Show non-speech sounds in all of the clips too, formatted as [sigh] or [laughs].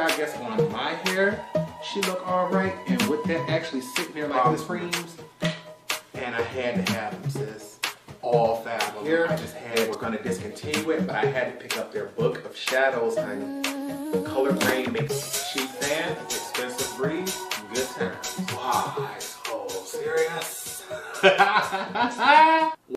I guess on my hair, she look all right. And with that actually sitting there like this frames, and I had to have them, sis. All five here. I just had, we're gonna discontinue it, but I had to pick up their book of shadows, honey. Color Grain makes cheap fan, expensive breeze, good times. Why so serious? [laughs]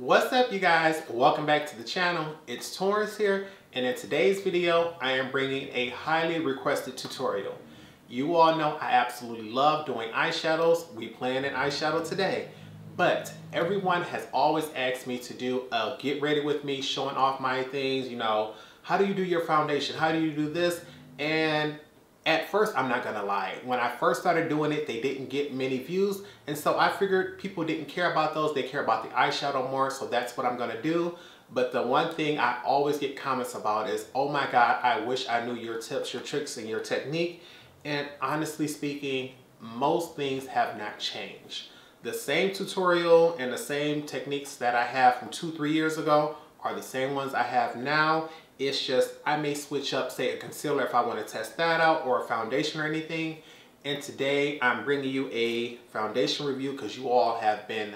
What's up you guys? Welcome back to the channel. It's Torrence here and in today's video I am bringing a highly requested tutorial. You all know I absolutely love doing eyeshadows. We plan an eyeshadow today. But everyone has always asked me to do a get ready with me showing off my things, you know, how do you do your foundation? How do you do this? And at first, I'm not gonna lie, when I first started doing it, they didn't get many views. And so I figured people didn't care about those. They care about the eyeshadow more. So that's what I'm gonna do. But the one thing I always get comments about is, oh my God, I wish I knew your tips, your tricks, and your technique. And honestly speaking, most things have not changed. The same tutorial and the same techniques that I have from two, three years ago are the same ones I have now. It's just, I may switch up, say a concealer if I want to test that out or a foundation or anything. And today I'm bringing you a foundation review because you all have been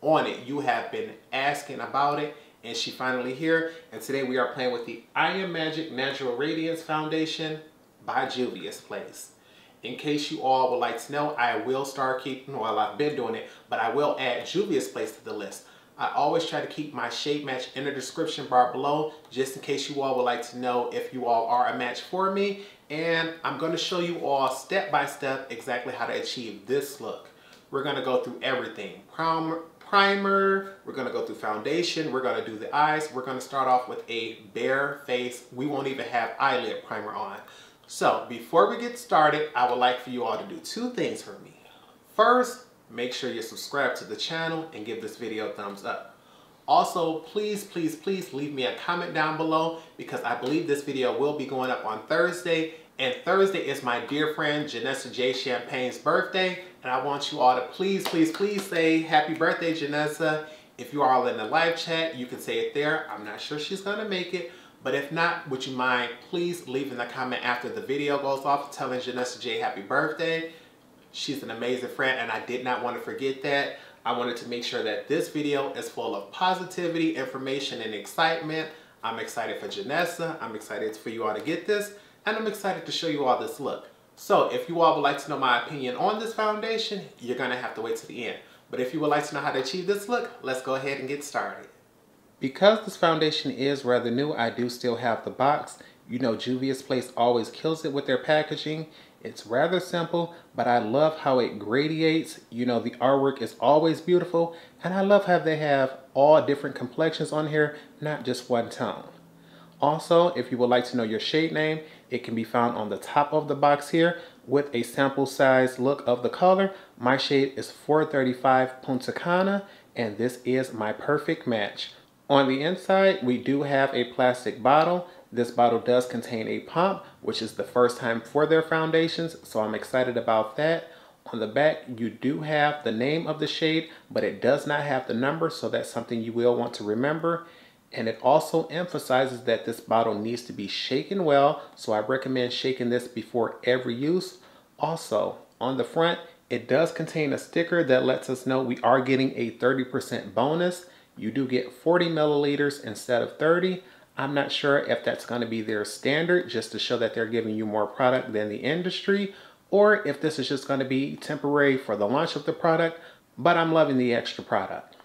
on it. You have been asking about it and she finally here. And today we are playing with the I Am Magic Natural Radiance Foundation by Juvia's Place. In case you all would like to know, I will start keeping, well I've been doing it, but I will add Juvia's Place to the list. I always try to keep my shade match in the description bar below just in case you all would like to know if you all are a match for me. And I'm going to show you all step by step exactly how to achieve this look. We're going to go through everything. Primer, primer, we're going to go through foundation, we're going to do the eyes. We're going to start off with a bare face. We won't even have eyelid primer on. So before we get started, I would like for you all to do two things for me. First, make sure you're subscribed to the channel and give this video a thumbs up. Also, please, please, please leave me a comment down below because I believe this video will be going up on Thursday. And Thursday is my dear friend Janessa J. Champagne's birthday. And I want you all to please, please, please say happy birthday, Janessa. If you are all in the live chat, you can say it there. I'm not sure she's to make it. But if not, would you mind please leaving a comment after the video goes off telling Janessa J happy birthday. She's an amazing friend and I did not want to forget that. I wanted to make sure that this video is full of positivity, information, and excitement. I'm excited for Janessa. I'm excited for you all to get this. And I'm excited to show you all this look. So if you all would like to know my opinion on this foundation, you're going to have to wait to the end. But if you would like to know how to achieve this look, let's go ahead and get started. Because this foundation is rather new, I do still have the box. You know Juvia's Place always kills it with their packaging. It's rather simple, but I love how it gradiates. You know, the artwork is always beautiful, and I love how they have all different complexions on here, not just one tone. Also, if you would like to know your shade name, it can be found on the top of the box here with a sample size look of the color. My shade is 435 Punta Cana, and this is my perfect match. On the inside, we do have a plastic bottle this bottle does contain a pump, which is the first time for their foundations, so I'm excited about that. On the back, you do have the name of the shade, but it does not have the number, so that's something you will want to remember. And it also emphasizes that this bottle needs to be shaken well, so I recommend shaking this before every use. Also, on the front, it does contain a sticker that lets us know we are getting a 30% bonus. You do get 40 milliliters instead of 30. I'm not sure if that's going to be their standard just to show that they're giving you more product than the industry or if this is just going to be temporary for the launch of the product, but I'm loving the extra product.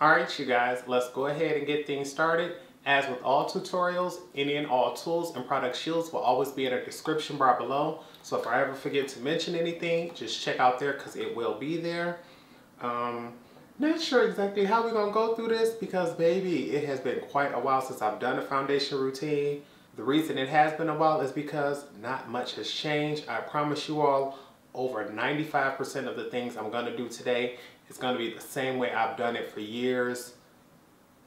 All right, you guys, let's go ahead and get things started. As with all tutorials, any and all tools and product shields will always be in the description bar below. So if I ever forget to mention anything, just check out there because it will be there. Um, not sure exactly how we're gonna go through this because baby, it has been quite a while since I've done a foundation routine. The reason it has been a while is because not much has changed. I promise you all, over 95% of the things I'm gonna do today is gonna be the same way I've done it for years.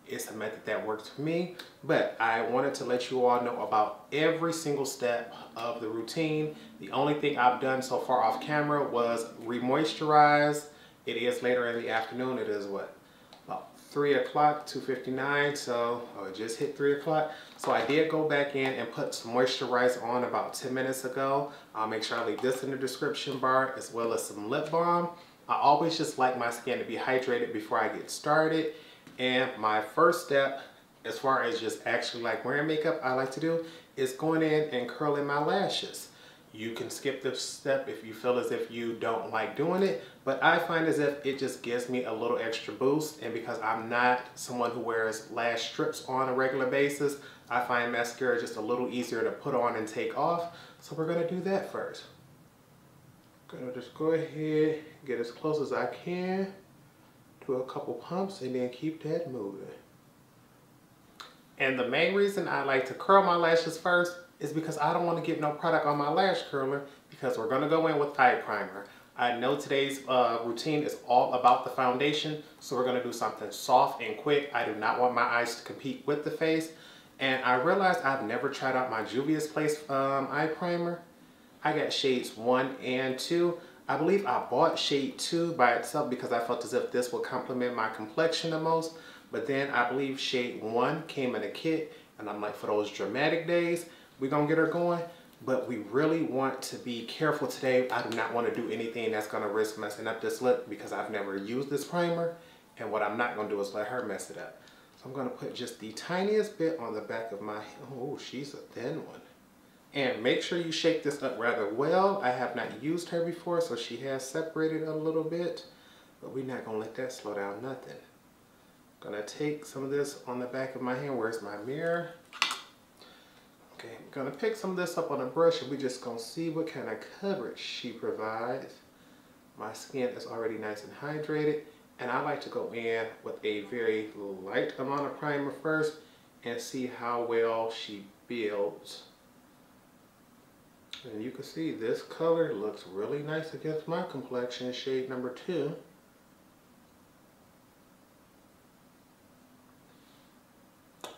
It's a method that works for me, but I wanted to let you all know about every single step of the routine. The only thing I've done so far off camera was remoisturize. It is later in the afternoon. It is what? About 3 o'clock, 2.59, so oh, just hit 3 o'clock. So I did go back in and put some moisturizer on about 10 minutes ago. I'll make sure I leave this in the description bar as well as some lip balm. I always just like my skin to be hydrated before I get started. And my first step, as far as just actually like wearing makeup, I like to do is going in and curling my lashes. You can skip this step if you feel as if you don't like doing it, but I find as if it just gives me a little extra boost. And because I'm not someone who wears lash strips on a regular basis, I find mascara just a little easier to put on and take off. So we're gonna do that first. Gonna just go ahead, get as close as I can do a couple pumps and then keep that moving. And the main reason I like to curl my lashes first is because I don't want to get no product on my lash curler because we're going to go in with eye primer. I know today's uh, routine is all about the foundation, so we're going to do something soft and quick. I do not want my eyes to compete with the face. And I realized I've never tried out my Juvia's Place um, eye primer. I got shades 1 and 2. I believe I bought shade 2 by itself because I felt as if this would complement my complexion the most. But then I believe shade 1 came in a kit and I'm like for those dramatic days, we're going to get her going. But we really want to be careful today. I do not want to do anything that's going to risk messing up this lip because I've never used this primer. And what I'm not going to do is let her mess it up. So I'm going to put just the tiniest bit on the back of my, oh, she's a thin one. And make sure you shake this up rather well. I have not used her before, so she has separated a little bit. But we're not going to let that slow down nothing. Gonna take some of this on the back of my hand. Where's my mirror? Okay, I'm gonna pick some of this up on a brush and we're just gonna see what kind of coverage she provides. My skin is already nice and hydrated and I like to go in with a very light amount of primer first and see how well she builds. And you can see this color looks really nice against my complexion, shade number two.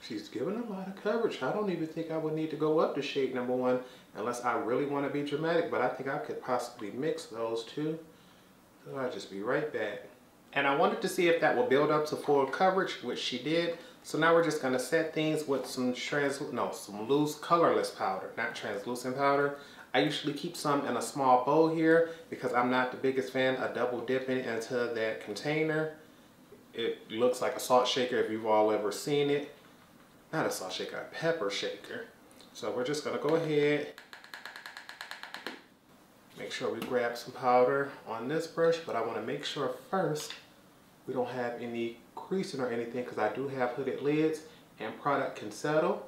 She's given a lot of coverage. I don't even think I would need to go up to shade number one unless I really want to be dramatic, but I think I could possibly mix those two. So I'll just be right back. And I wanted to see if that will build up to full coverage, which she did. So now we're just gonna set things with some trans, no, some loose colorless powder, not translucent powder. I usually keep some in a small bowl here because I'm not the biggest fan of double dipping into that container. It looks like a salt shaker if you've all ever seen it. Not a salt shaker, a pepper shaker. So we're just gonna go ahead, make sure we grab some powder on this brush, but I wanna make sure first we don't have any creasing or anything because I do have hooded lids and product can settle.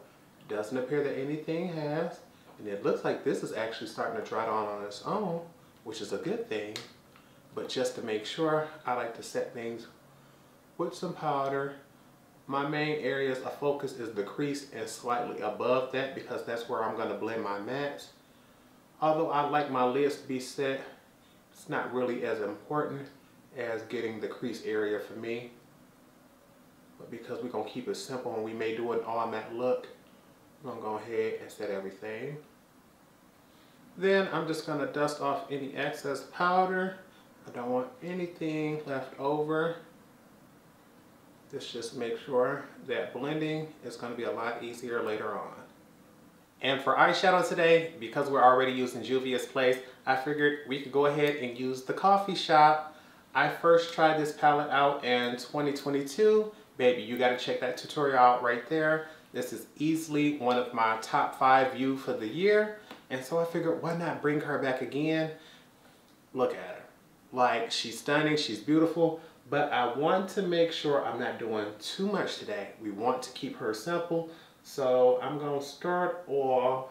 Doesn't appear that anything has. And it looks like this is actually starting to dry down on its own, which is a good thing. But just to make sure, I like to set things with some powder. My main areas of focus is the crease and slightly above that because that's where I'm going to blend my mattes. Although I like my lids to be set, it's not really as important as getting the crease area for me. But because we're going to keep it simple and we may do an all matte look, I'm going to go ahead and set everything. Then I'm just going to dust off any excess powder. I don't want anything left over. This just makes sure that blending is going to be a lot easier later on. And for eyeshadow today, because we're already using Juvia's Place, I figured we could go ahead and use the Coffee Shop. I first tried this palette out in 2022. Baby, you got to check that tutorial out right there. This is easily one of my top five view for the year. And so I figured, why not bring her back again? Look at her. Like, she's stunning, she's beautiful, but I want to make sure I'm not doing too much today. We want to keep her simple. So I'm going to start off,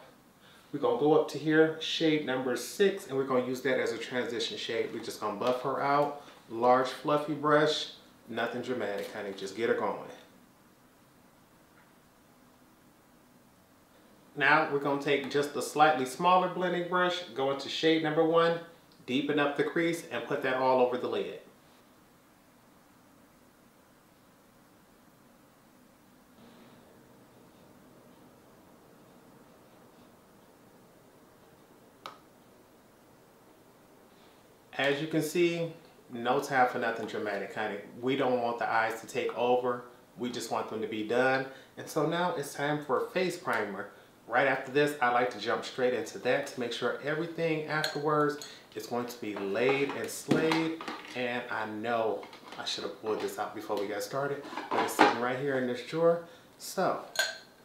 we're to go up to here, shade number six, and we're going to use that as a transition shade. We're just to buff her out. Large fluffy brush, nothing dramatic, honey. Just get her going. Now we're going to take just a slightly smaller blending brush, go into shade number one, deepen up the crease, and put that all over the lid. As you can see, no time for nothing dramatic, honey. We don't want the eyes to take over. We just want them to be done. And so now it's time for a face primer. Right after this, I like to jump straight into that to make sure everything afterwards is going to be laid and slayed. And I know I should have pulled this out before we got started, but it's sitting right here in this drawer. So,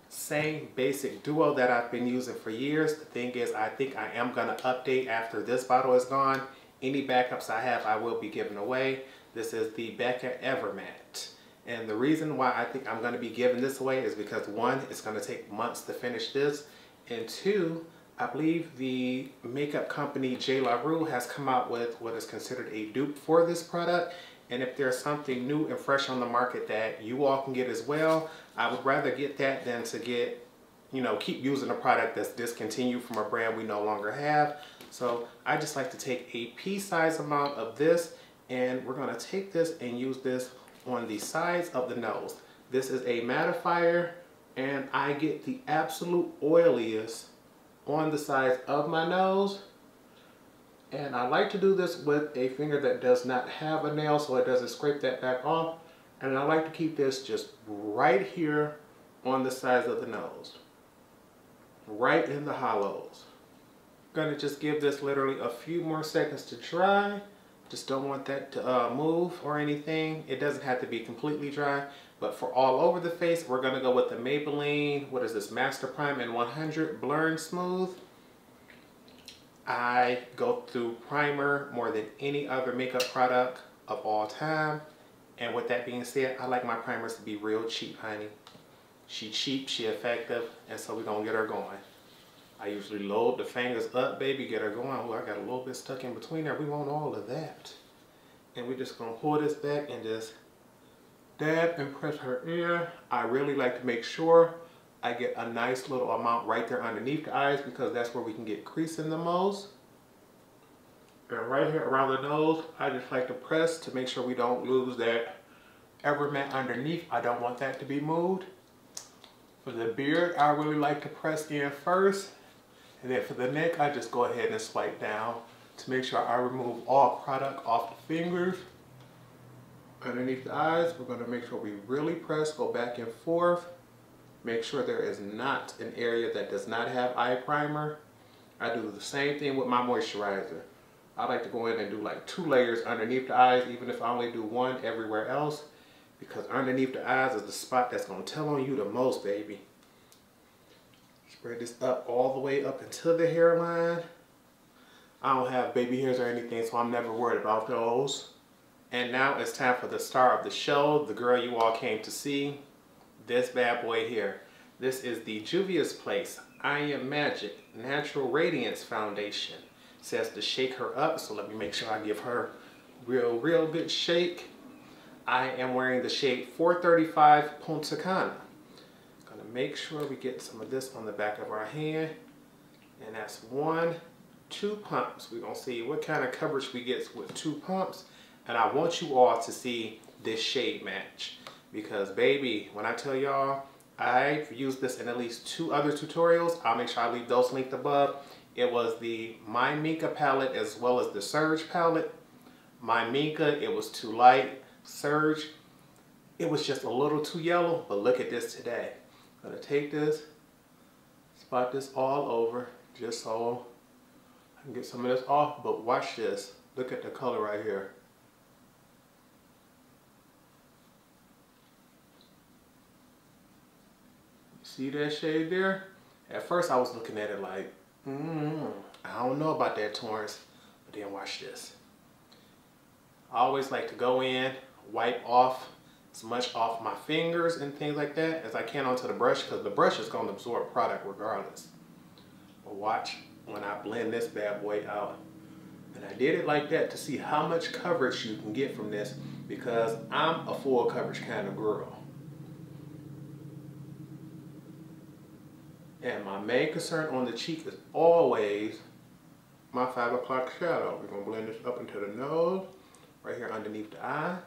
same basic duo that I've been using for years. The thing is, I think I am gonna update after this bottle is gone. Any backups I have, I will be giving away. This is the Becca Evermatte. And the reason why I think I'm gonna be giving this away is because one, it's gonna take months to finish this. And two, I believe the makeup company J. La has come out with what is considered a dupe for this product. And if there's something new and fresh on the market that you all can get as well, I would rather get that than to get, you know, keep using a product that's discontinued from a brand we no longer have. So I just like to take a pea-size amount of this and we're gonna take this and use this on the sides of the nose. This is a mattifier and I get the absolute oiliest on the sides of my nose and I like to do this with a finger that does not have a nail so it doesn't scrape that back off. And I like to keep this just right here on the sides of the nose. Right in the hollows. Gonna just give this literally a few more seconds to dry. Just don't want that to uh, move or anything. It doesn't have to be completely dry. But for all over the face, we're gonna go with the Maybelline, what is this, Master Prime in 100 Blur and Smooth. I go through primer more than any other makeup product of all time. And with that being said, I like my primers to be real cheap, honey. She cheap, she effective, and so we're gonna get her going. I usually load the fingers up, baby, get her going. Oh, I got a little bit stuck in between there. We want all of that. And we're just gonna pull this back and just dab and press her ear. I really like to make sure I get a nice little amount right there underneath the eyes because that's where we can get creasing the most. And right here around the nose, I just like to press to make sure we don't lose that Evermatte underneath. I don't want that to be moved. For the beard, I really like to press in first. And then for the neck, I just go ahead and swipe down to make sure I remove all product off the fingers. Underneath the eyes, we're gonna make sure we really press, go back and forth. Make sure there is not an area that does not have eye primer. I do the same thing with my moisturizer. I like to go in and do like two layers underneath the eyes, even if I only do one everywhere else, because underneath the eyes is the spot that's gonna tell on you the most, baby. Spread this up all the way up into the hairline. I don't have baby hairs or anything, so I'm never worried about those. And now it's time for the star of the show, the girl you all came to see, this bad boy here. This is the Juvia's Place I Am Magic Natural Radiance Foundation. It says to shake her up, so let me make sure I give her real, real good shake. I am wearing the shade 435 Punta Cana. Make sure we get some of this on the back of our hand. And that's one, two pumps. We're gonna see what kind of coverage we get with two pumps. And I want you all to see this shade match. Because baby, when I tell y'all, I've used this in at least two other tutorials. I'll make sure I leave those linked above. It was the My Minka palette as well as the Surge palette. My Minka, it was too light. Surge, it was just a little too yellow, but look at this today. I'm gonna take this, spot this all over, just so I can get some of this off, but watch this. Look at the color right here. See that shade there? At first I was looking at it like, mm, I don't know about that Torrence, but then watch this. I always like to go in, wipe off as much off my fingers and things like that as I can onto the brush because the brush is going to absorb product regardless. But watch when I blend this bad boy out. And I did it like that to see how much coverage you can get from this because I'm a full coverage kind of girl. And my main concern on the cheek is always my five o'clock shadow. We're gonna blend this up into the nose, right here underneath the eye.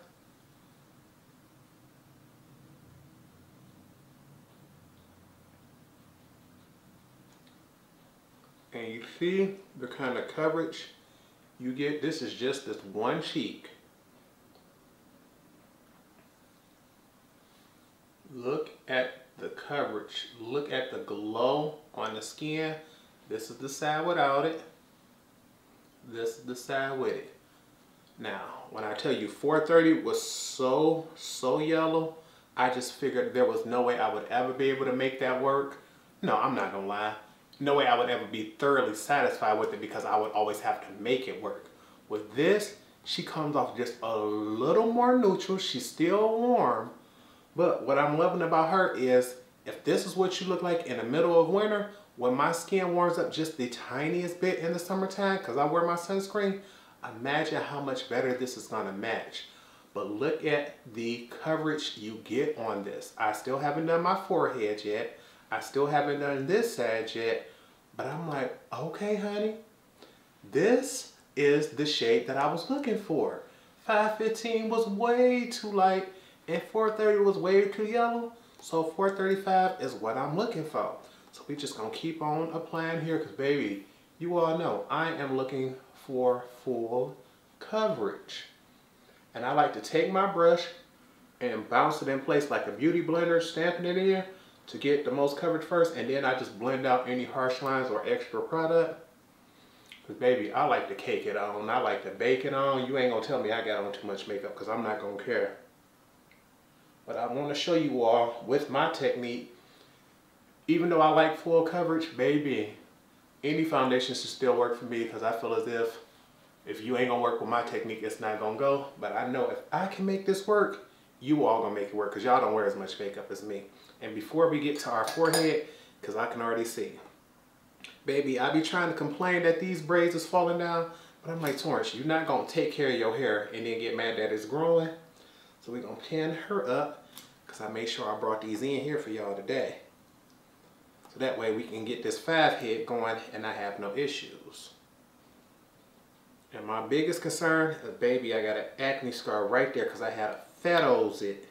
And you see the kind of coverage You get, this is just this one cheek. Look at the coverage. Look at the glow on the skin. This is the side without it. This is the side with it. Now, when I tell you 430 was so, so yellow, I just figured there was no way I would ever be able to make that work. No, I'm not gonna lie. No way I would ever be thoroughly satisfied with it because I would always have to make it work. With this, she comes off just a little more neutral. She's still warm. But what I'm loving about her is if this is what you look like in the middle of winter, when my skin warms up just the tiniest bit in the summertime, because I wear my sunscreen, imagine how much better this is gonna match. But look at the coverage you get on this. I still haven't done my forehead yet. I still haven't done this side yet. But I'm like, okay, honey, this is the shade that I was looking for. 515 was way too light and 430 was way too yellow. So 435 is what I'm looking for. So we just gonna keep on applying here because baby, you all know I am looking for full coverage. And I like to take my brush and bounce it in place like a beauty blender, stamping it in to get the most coverage first. And then I just blend out any harsh lines or extra product. Cause baby, I like to cake it on. I like to bake it on. You ain't gonna tell me I got on too much makeup because I'm not gonna care. But I want to show you all with my technique, even though I like full coverage, baby, any foundation should still work for me because I feel as if if you ain't gonna work with my technique, it's not gonna go. But I know if I can make this work, you all gonna make it work because y'all don't wear as much makeup as me. And before we get to our forehead, because I can already see, baby, I be trying to complain that these braids is falling down, but I'm like, Torrence, you're not gonna take care of your hair and then get mad that it's growing. So we're gonna pin her up because I made sure I brought these in here for y'all today. So that way we can get this five head going and I have no issues. And my biggest concern is baby, I got an acne scar right there because I had a fattos it.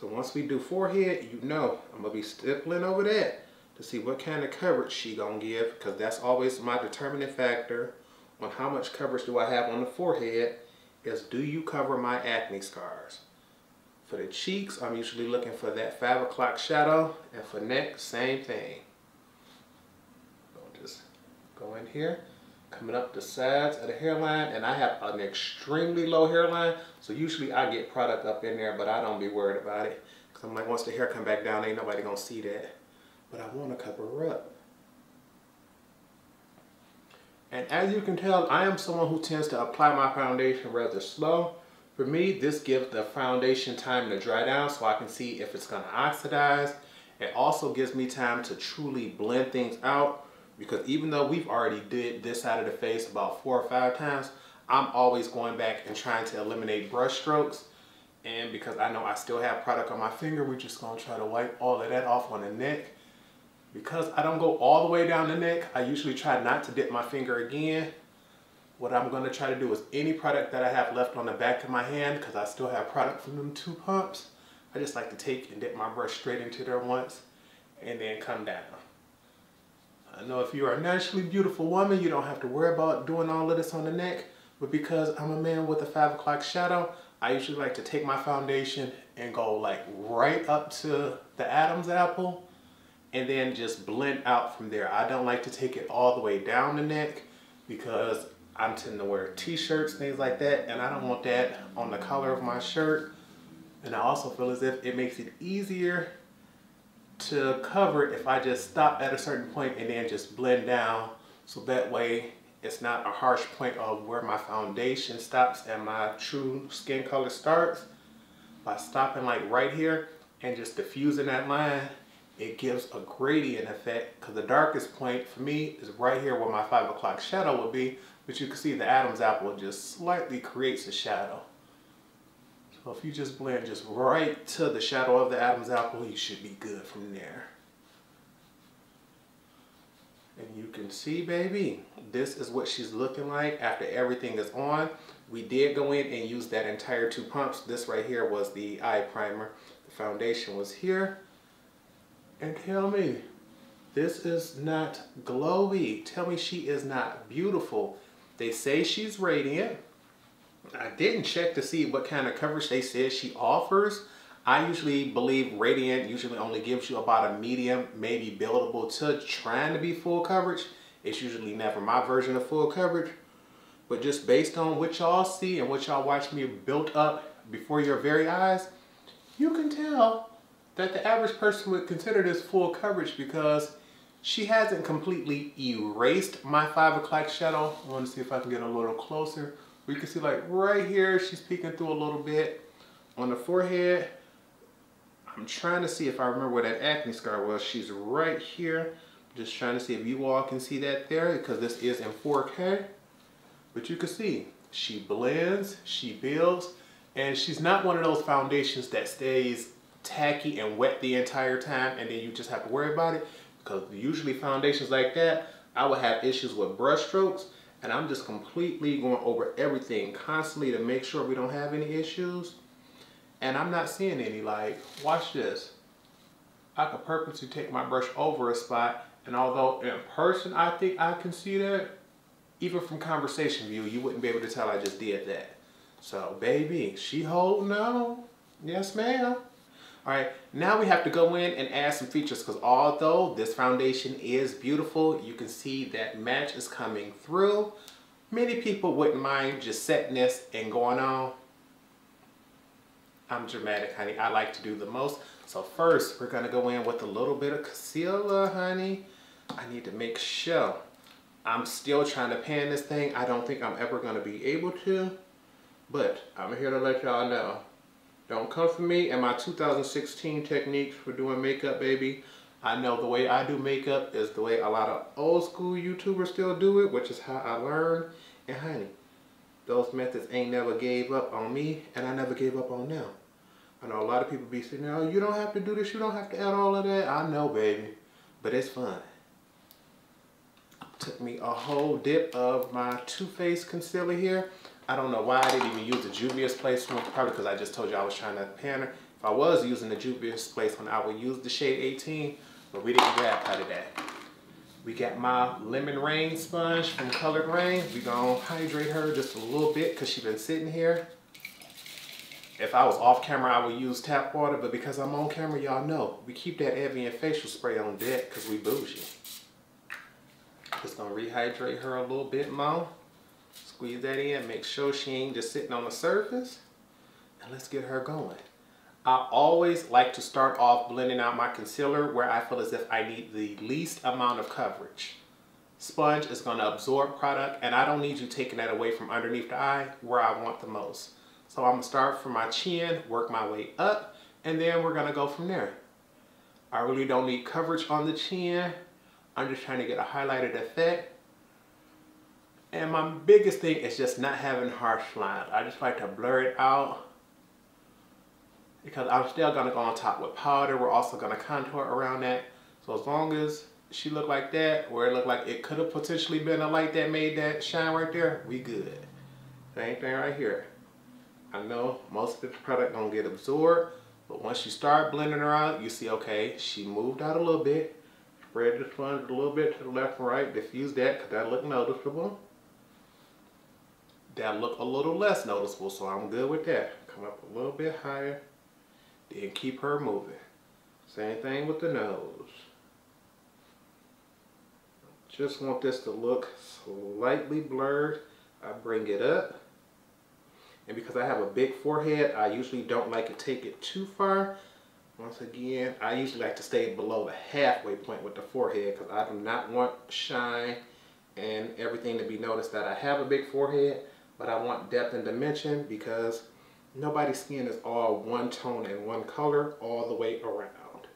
So once we do forehead, you know I'm gonna be stippling over that to see what kind of coverage she gonna give because that's always my determining factor on how much coverage do I have on the forehead is do you cover my acne scars? For the cheeks, I'm usually looking for that 5 o'clock shadow. And for neck, same thing. I'll just go in here, coming up the sides of the hairline. And I have an extremely low hairline. So usually I get product up in there, but I don't be worried about it. Because I'm like, once the hair come back down, ain't nobody to see that. But I want to cover up. And as you can tell, I am someone who tends to apply my foundation rather slow. For me, this gives the foundation time to dry down so I can see if it's to oxidize. It also gives me time to truly blend things out because even though we've already did this side of the face about four or five times, I'm always going back and trying to eliminate brush strokes. And because I know I still have product on my finger, we're just to try to wipe all of that off on the neck. Because I don't go all the way down the neck, I usually try not to dip my finger again what I'm to try to do is any product that I have left on the back of my hand, because I still have product from them two pumps, I just like to take and dip my brush straight into there once and then come down. I know if you are a naturally beautiful woman, you don't have to worry about doing all of this on the neck, but because I'm a man with a five o'clock shadow, I usually like to take my foundation and go like right up to the Adam's apple and then just blend out from there. I don't like to take it all the way down the neck because I'm tend to wear t-shirts, things like that, and I don't want that on the collar of my shirt. And I also feel as if it makes it easier to cover if I just stop at a certain point and then just blend down. So that way it's not a harsh point of where my foundation stops and my true skin color starts. By stopping like right here and just diffusing that line, it gives a gradient effect because the darkest point for me is right here where my five o'clock shadow would be but you can see the Adam's apple just slightly creates a shadow. So if you just blend just right to the shadow of the Adam's apple, you should be good from there. And you can see, baby, this is what she's looking like after everything is on. We did go in and use that entire two pumps. This right here was the eye primer. The foundation was here. And tell me, this is not glowy. Tell me she is not beautiful. They say she's radiant. I didn't check to see what kind of coverage they said she offers. I usually believe Radiant usually only gives you about a medium, maybe buildable to trying to be full coverage. It's usually never my version of full coverage. But just based on what y'all see and what y'all watch me built up before your very eyes, you can tell that the average person would consider this full coverage because she hasn't completely erased my five o'clock shadow. I want to see if I can get a little closer. We can see like right here, she's peeking through a little bit. On the forehead, I'm trying to see if I remember where that acne scar was. She's right here. Just trying to see if you all can see that there because this is in 4K. But you can see she blends, she builds, and she's not one of those foundations that stays tacky and wet the entire time and then you just have to worry about it because usually foundations like that, I would have issues with brush strokes and I'm just completely going over everything constantly to make sure we don't have any issues. And I'm not seeing any, like, watch this. I could purposely take my brush over a spot and although in person I think I can see that, even from conversation view, you wouldn't be able to tell I just did that. So baby, she holding on. Yes ma'am. All right, now we have to go in and add some features because although this foundation is beautiful, you can see that match is coming through. Many people wouldn't mind just setting this and going on. I'm dramatic, honey. I like to do the most. So first, we're gonna go in with a little bit of concealer, honey. I need to make sure. I'm still trying to pan this thing. I don't think I'm ever gonna be able to, but I'm here to let y'all know don't come for me and my 2016 techniques for doing makeup, baby. I know the way I do makeup is the way a lot of old school YouTubers still do it, which is how I learned. And honey, those methods ain't never gave up on me, and I never gave up on them. I know a lot of people be saying, oh, you don't have to do this, you don't have to add all of that. I know, baby, but it's fun. Took me a whole dip of my Too Faced concealer here. I don't know why I didn't even use the Juvia's Place one, probably because I just told you I was trying to pan her. If I was using the Juvia's Place one, I would use the shade 18, but we didn't grab out of that. We got my Lemon Rain sponge from Colored Raine. We gonna hydrate her just a little bit because she been sitting here. If I was off camera, I would use tap water, but because I'm on camera, y'all know, we keep that Evian facial spray on deck because we bougie. Just gonna rehydrate her a little bit more. Squeeze that in, make sure she ain't just sitting on the surface. And let's get her going. I always like to start off blending out my concealer where I feel as if I need the least amount of coverage. Sponge is going to absorb product and I don't need you taking that away from underneath the eye where I want the most. So I'm to start from my chin, work my way up, and then we're going to go from there. I really don't need coverage on the chin. I'm just trying to get a highlighted effect. And my biggest thing is just not having harsh lines. I just like to blur it out because I'm still gonna go on top with powder. We're also gonna contour around that. So as long as she look like that, where it looked like it could have potentially been a light that made that shine right there, we good. Same thing right here. I know most of the product gonna get absorbed, but once you start blending her out, you see, okay, she moved out a little bit. Spread the sponge a little bit to the left and right, diffuse that, because that look noticeable that look a little less noticeable, so I'm good with that. Come up a little bit higher, then keep her moving. Same thing with the nose. Just want this to look slightly blurred. I bring it up. And because I have a big forehead, I usually don't like to take it too far. Once again, I usually like to stay below the halfway point with the forehead because I do not want shine and everything to be noticed that I have a big forehead but I want depth and dimension because nobody's skin is all one tone and one color all the way around.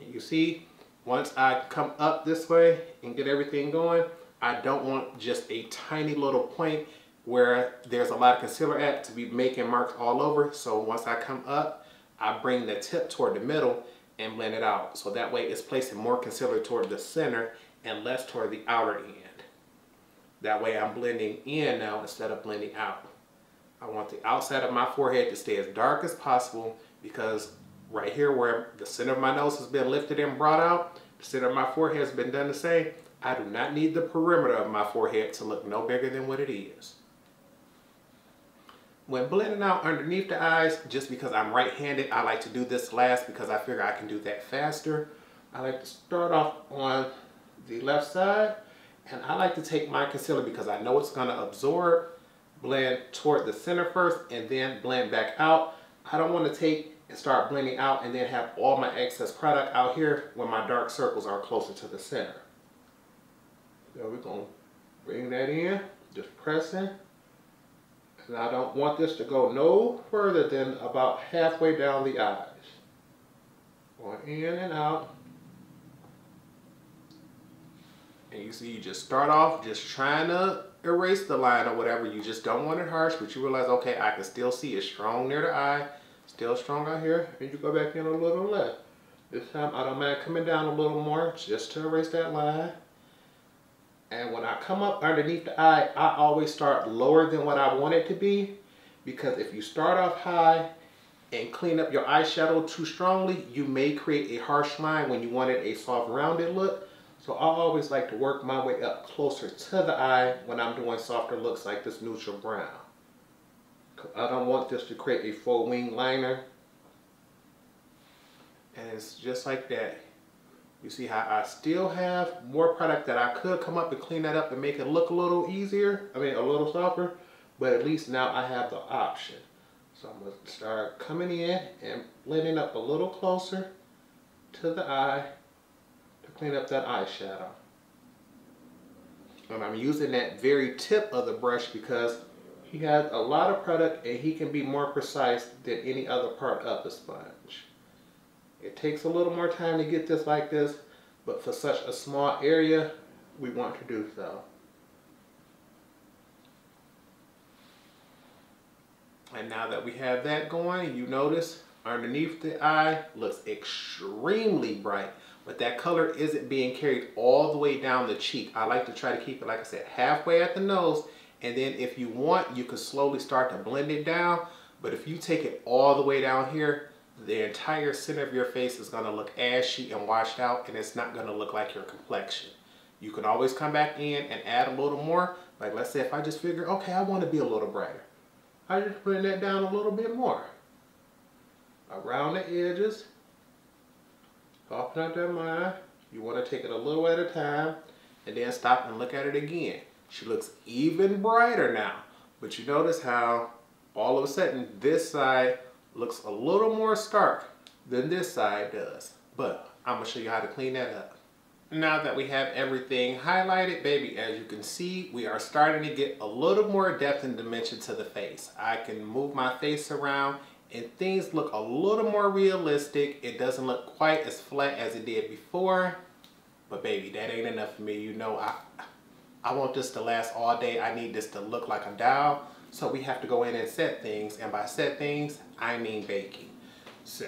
And you see, once I come up this way and get everything going, I don't want just a tiny little point where there's a lot of concealer at to be making marks all over. So once I come up, I bring the tip toward the middle and blend it out. So that way it's placing more concealer toward the center and less toward the outer end. That way I'm blending in now instead of blending out. I want the outside of my forehead to stay as dark as possible because right here where the center of my nose has been lifted and brought out, the center of my forehead has been done the same. I do not need the perimeter of my forehead to look no bigger than what it is. When blending out underneath the eyes, just because I'm right-handed, I like to do this last because I figure I can do that faster. I like to start off on the left side and I like to take my concealer because I know it's gonna absorb, blend toward the center first and then blend back out. I don't wanna take and start blending out and then have all my excess product out here when my dark circles are closer to the center. So we're gonna bring that in, just pressing. And I don't want this to go no further than about halfway down the eyes. Going in and out. And you see, you just start off just trying to erase the line or whatever. You just don't want it harsh, but you realize, okay, I can still see it strong near the eye, still strong out here. And you go back in a little left. This time, I don't mind coming down a little more just to erase that line. And when I come up underneath the eye, I always start lower than what I want it to be. Because if you start off high and clean up your eyeshadow too strongly, you may create a harsh line when you wanted a soft rounded look. So I always like to work my way up closer to the eye when I'm doing softer looks like this neutral brown. I don't want this to create a full wing liner. And it's just like that. You see how I still have more product that I could come up and clean that up and make it look a little easier. I mean, a little softer. But at least now I have the option. So I'm going to start coming in and blending up a little closer to the eye clean up that eyeshadow. And I'm using that very tip of the brush because he has a lot of product and he can be more precise than any other part of the sponge. It takes a little more time to get this like this, but for such a small area, we want to do so. And now that we have that going, you notice underneath the eye looks extremely bright but that color isn't being carried all the way down the cheek. I like to try to keep it, like I said, halfway at the nose. And then if you want, you can slowly start to blend it down. But if you take it all the way down here, the entire center of your face is gonna look ashy and washed out and it's not gonna look like your complexion. You can always come back in and add a little more. Like let's say if I just figure, okay, I wanna be a little brighter. I just bring that down a little bit more. Around the edges, Open up that mind. You want to take it a little at a time and then stop and look at it again. She looks even brighter now. But you notice how all of a sudden this side looks a little more stark than this side does. But I'm going to show you how to clean that up. Now that we have everything highlighted, baby, as you can see, we are starting to get a little more depth and dimension to the face. I can move my face around and things look a little more realistic. It doesn't look quite as flat as it did before. But baby, that ain't enough for me. You know, I, I want this to last all day. I need this to look like a doll. So we have to go in and set things. And by set things, I mean baking. So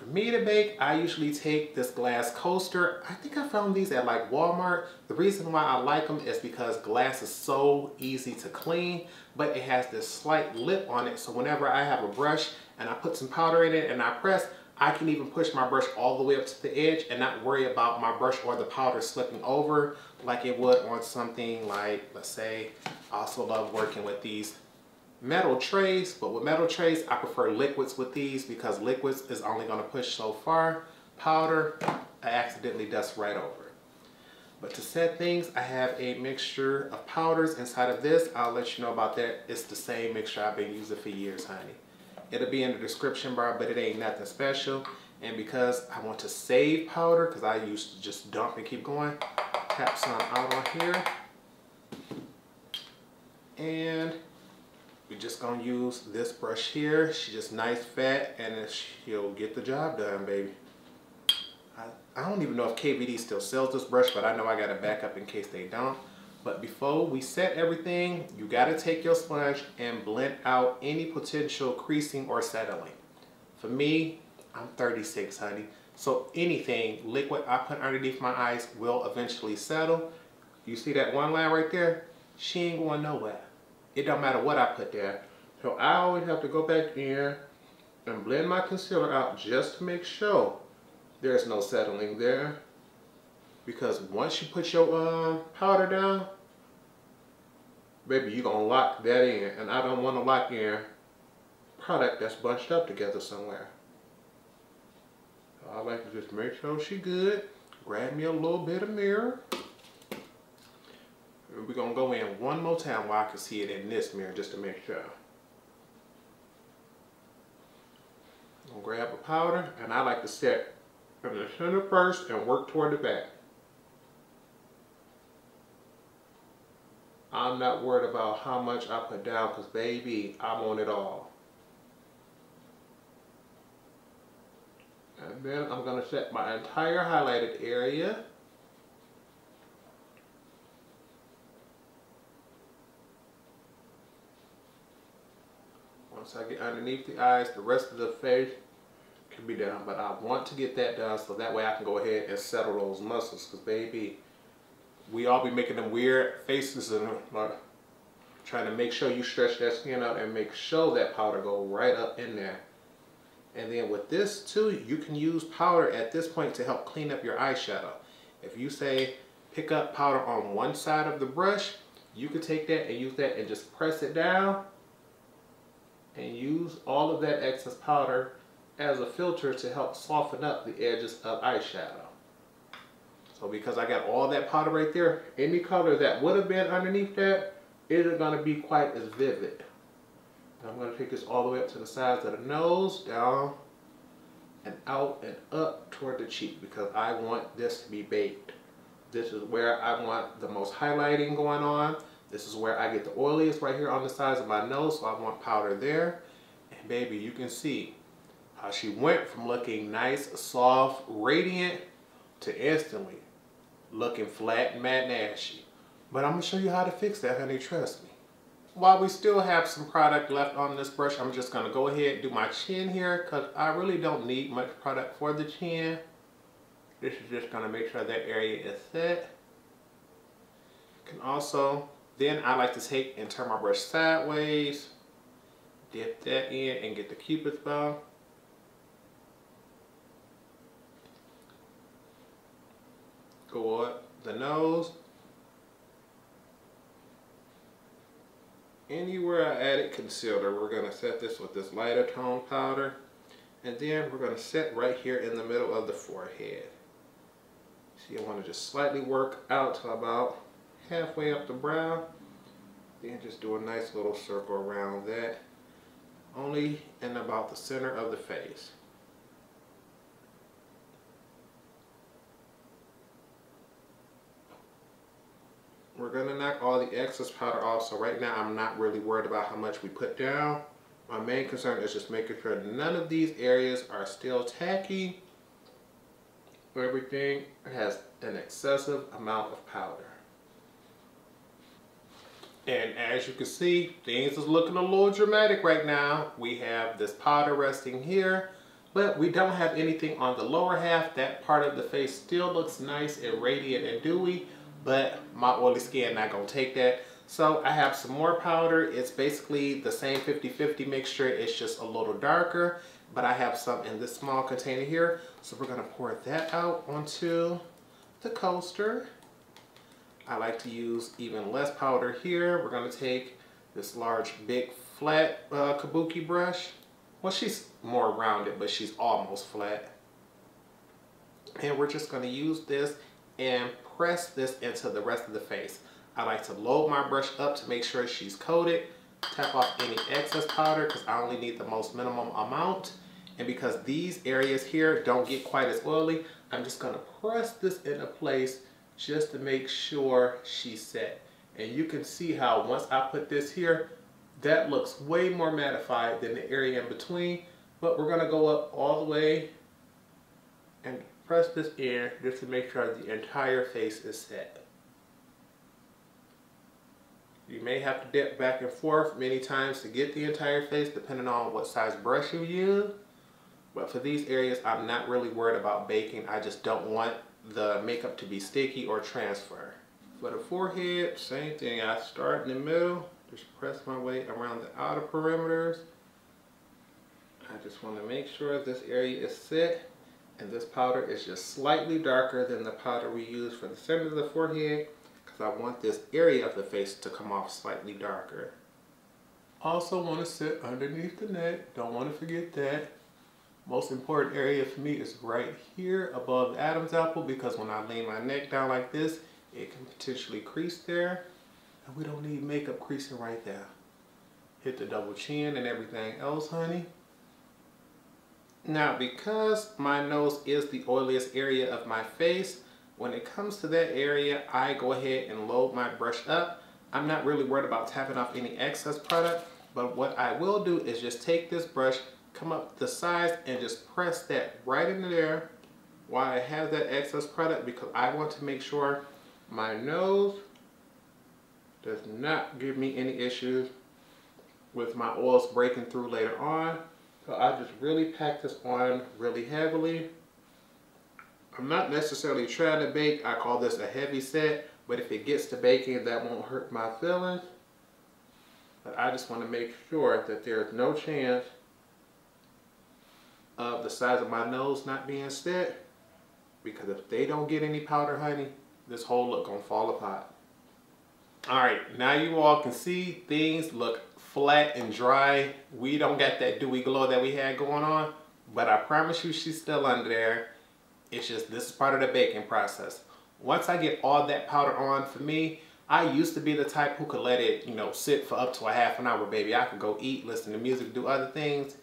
for me to bake, I usually take this glass coaster. I think I found these at like Walmart. The reason why I like them is because glass is so easy to clean, but it has this slight lip on it. So whenever I have a brush and I put some powder in it and I press, I can even push my brush all the way up to the edge and not worry about my brush or the powder slipping over like it would on something like, let's say, I also love working with these metal trays, but with metal trays, I prefer liquids with these because liquids is only gonna push so far. Powder, I accidentally dust right over. But to set things, I have a mixture of powders inside of this. I'll let you know about that. It's the same mixture I've been using for years, honey. It'll be in the description bar, but it ain't nothing special. And because I want to save powder, because I used to just dump and keep going, tap some out on here. And we're just gonna use this brush here. She's just nice fat and she'll get the job done, baby. I, I don't even know if KVD still sells this brush, but I know I got a backup in case they don't. But before we set everything, you gotta take your sponge and blend out any potential creasing or settling. For me, I'm 36, honey. So anything liquid I put underneath my eyes will eventually settle. You see that one line right there? She ain't going nowhere. It don't matter what I put there. So I always have to go back in and blend my concealer out just to make sure there's no settling there. Because once you put your uh, powder down, baby, you're going to lock that in. And I don't want to lock in product that's bunched up together somewhere. So I like to just make sure she good. Grab me a little bit of mirror. We're going to go in one more time while I can see it in this mirror just to make sure. I'm going to grab a powder and I like to set in the center first and work toward the back. I'm not worried about how much I put down because baby, I want it all. And then I'm going to set my entire highlighted area Once I get underneath the eyes, the rest of the face can be done. But I want to get that done so that way I can go ahead and settle those muscles. Because baby, we all be making them weird faces and like, trying to make sure you stretch that skin out and make sure that powder go right up in there. And then with this too, you can use powder at this point to help clean up your eyeshadow. If you say pick up powder on one side of the brush, you could take that and use that and just press it down and use all of that excess powder as a filter to help soften up the edges of eyeshadow. So because I got all that powder right there, any color that would have been underneath that isn't going to be quite as vivid. I'm going to take this all the way up to the sides of the nose, down and out and up toward the cheek because I want this to be baked. This is where I want the most highlighting going on. This is where I get the oiliest right here on the sides of my nose, so I want powder there. And baby, you can see how she went from looking nice, soft, radiant to instantly looking flat, matte, and ashy. But I'm gonna show you how to fix that, honey, trust me. While we still have some product left on this brush, I'm just gonna go ahead and do my chin here because I really don't need much product for the chin. This is just gonna make sure that area is set. Can also then I like to take and turn my brush sideways, dip that in and get the cupid's bow. Go up the nose. Anywhere I added concealer, we're going to set this with this lighter tone powder. And then we're going to set right here in the middle of the forehead. See, I want to just slightly work out to about halfway up the brow. Then just do a nice little circle around that. Only in about the center of the face. We're going to knock all the excess powder off. So right now I'm not really worried about how much we put down. My main concern is just making sure none of these areas are still tacky. Everything has an excessive amount of powder. And as you can see, things is looking a little dramatic right now. We have this powder resting here, but we don't have anything on the lower half. That part of the face still looks nice and radiant and dewy, but my oily skin not gonna take that. So I have some more powder. It's basically the same 50-50 mixture. It's just a little darker, but I have some in this small container here. So we're gonna pour that out onto the coaster. I like to use even less powder here. We're going to take this large, big, flat uh, kabuki brush. Well, she's more rounded, but she's almost flat. And we're just going to use this and press this into the rest of the face. I like to load my brush up to make sure she's coated. Tap off any excess powder because I only need the most minimum amount. And because these areas here don't get quite as oily, I'm just going to press this into place just to make sure she's set. And you can see how once I put this here, that looks way more mattified than the area in between. But we're gonna go up all the way and press this in just to make sure the entire face is set. You may have to dip back and forth many times to get the entire face depending on what size brush you use. But for these areas, I'm not really worried about baking. I just don't want the makeup to be sticky or transfer. For the forehead, same thing. I start in the middle, just press my way around the outer perimeters. I just want to make sure this area is set And this powder is just slightly darker than the powder we use for the center of the forehead because I want this area of the face to come off slightly darker. Also want to sit underneath the neck. Don't want to forget that. Most important area for me is right here above the Adam's apple because when I lay my neck down like this, it can potentially crease there. And we don't need makeup creasing right there. Hit the double chin and everything else, honey. Now, because my nose is the oiliest area of my face, when it comes to that area, I go ahead and load my brush up. I'm not really worried about tapping off any excess product, but what I will do is just take this brush, come up the sides, and just press that right in there while I have that excess product because I want to make sure my nose does not give me any issues with my oils breaking through later on. So I just really pack this on really heavily. I'm not necessarily trying to bake. I call this a heavy set, but if it gets to baking, that won't hurt my feelings. But I just want to make sure that there's no chance of the size of my nose not being set. Because if they don't get any powder, honey, this whole look gonna fall apart. All right, now you all can see things look flat and dry. We don't get that dewy glow that we had going on, but I promise you she's still under there. It's just, this is part of the baking process. Once I get all that powder on, for me, I used to be the type who could let it, you know, sit for up to a half an hour, baby. I could go eat, listen to music, do other things.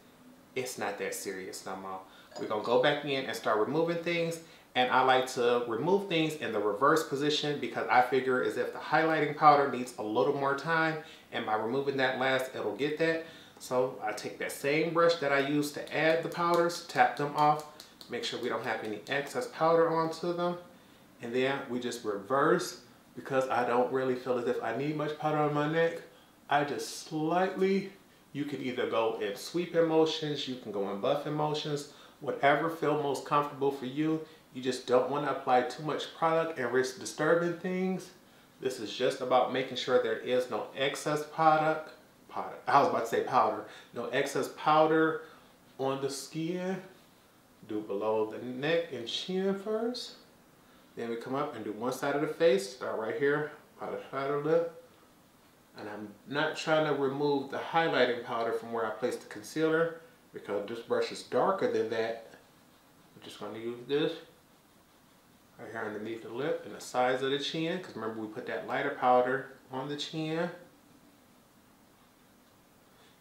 It's not that serious no more. We're gonna go back in and start removing things. And I like to remove things in the reverse position because I figure as if the highlighting powder needs a little more time and by removing that last, it'll get that. So I take that same brush that I used to add the powders, tap them off, make sure we don't have any excess powder onto them. And then we just reverse because I don't really feel as if I need much powder on my neck. I just slightly, you can either go in sweeping motions, you can go in buffing motions, whatever feel most comfortable for you. You just don't want to apply too much product and risk disturbing things. This is just about making sure there is no excess product, powder, I was about to say powder, no excess powder on the skin. Do below the neck and chin first. Then we come up and do one side of the face, start right here by the side of the lip. And I'm not trying to remove the highlighting powder from where I placed the concealer because this brush is darker than that. I'm just going to use this right here underneath the lip and the sides of the chin because remember we put that lighter powder on the chin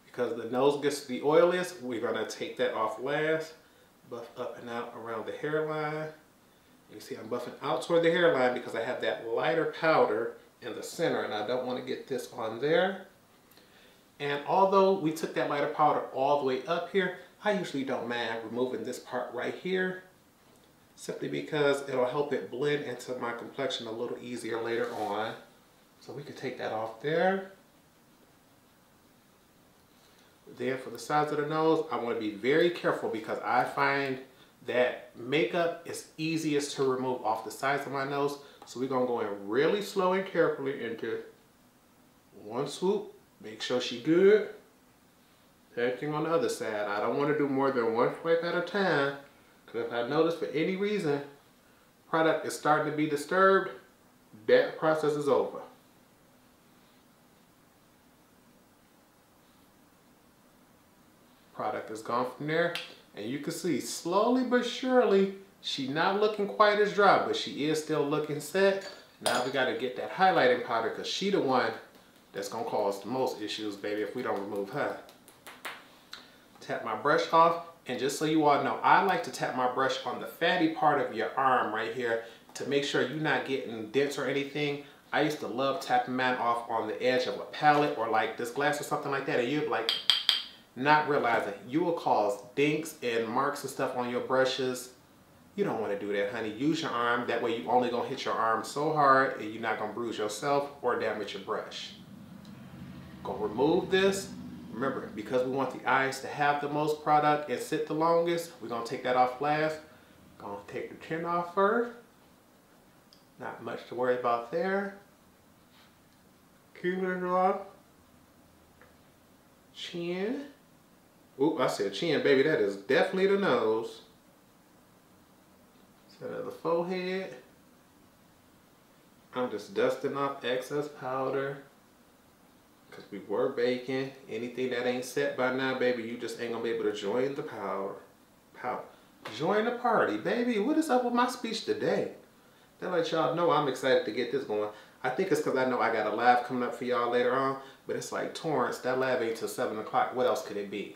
because the nose gets the oiliest we're going to take that off last buff up and out around the hairline you see I'm buffing out toward the hairline because I have that lighter powder in the center and I don't want to get this on there and although we took that lighter powder all the way up here I usually don't mind removing this part right here simply because it'll help it blend into my complexion a little easier later on. So we can take that off there. Then for the sides of the nose, I want to be very careful because I find that makeup is easiest to remove off the sides of my nose. So we're to go in really slow and carefully into one swoop. Make sure she good. Same thing on the other side. I don't want to do more than one swipe at a time because if I notice for any reason product is starting to be disturbed, that process is over. Product is gone from there. And you can see slowly but surely, she not looking quite as dry, but she is still looking set. Now we gotta get that highlighting powder because she the one that's gonna cause the most issues, baby, if we don't remove her. Tap my brush off and just so you all know, I like to tap my brush on the fatty part of your arm right here to make sure you're not getting dents or anything. I used to love tapping mine off on the edge of a palette or like this glass or something like that and you'd like not realizing you will cause dinks and marks and stuff on your brushes. You don't want to do that, honey. Use your arm. That way you only gonna hit your arm so hard and you're not gonna bruise yourself or damage your brush. Go remove this Remember, because we want the eyes to have the most product and sit the longest, we're gonna take that off last. Gonna take the chin off first. Not much to worry about there. Keep off. Chin. Oop, I said chin, baby. That is definitely the nose. Of the forehead. I'm just dusting off excess powder. Cause we were baking. Anything that ain't set by now, baby, you just ain't gonna be able to join the power. Power. Join the party, baby. What is up with my speech today? That let y'all know I'm excited to get this going. I think it's because I know I got a live coming up for y'all later on. But it's like, Torrence, that live ain't till 7 o'clock. What else could it be?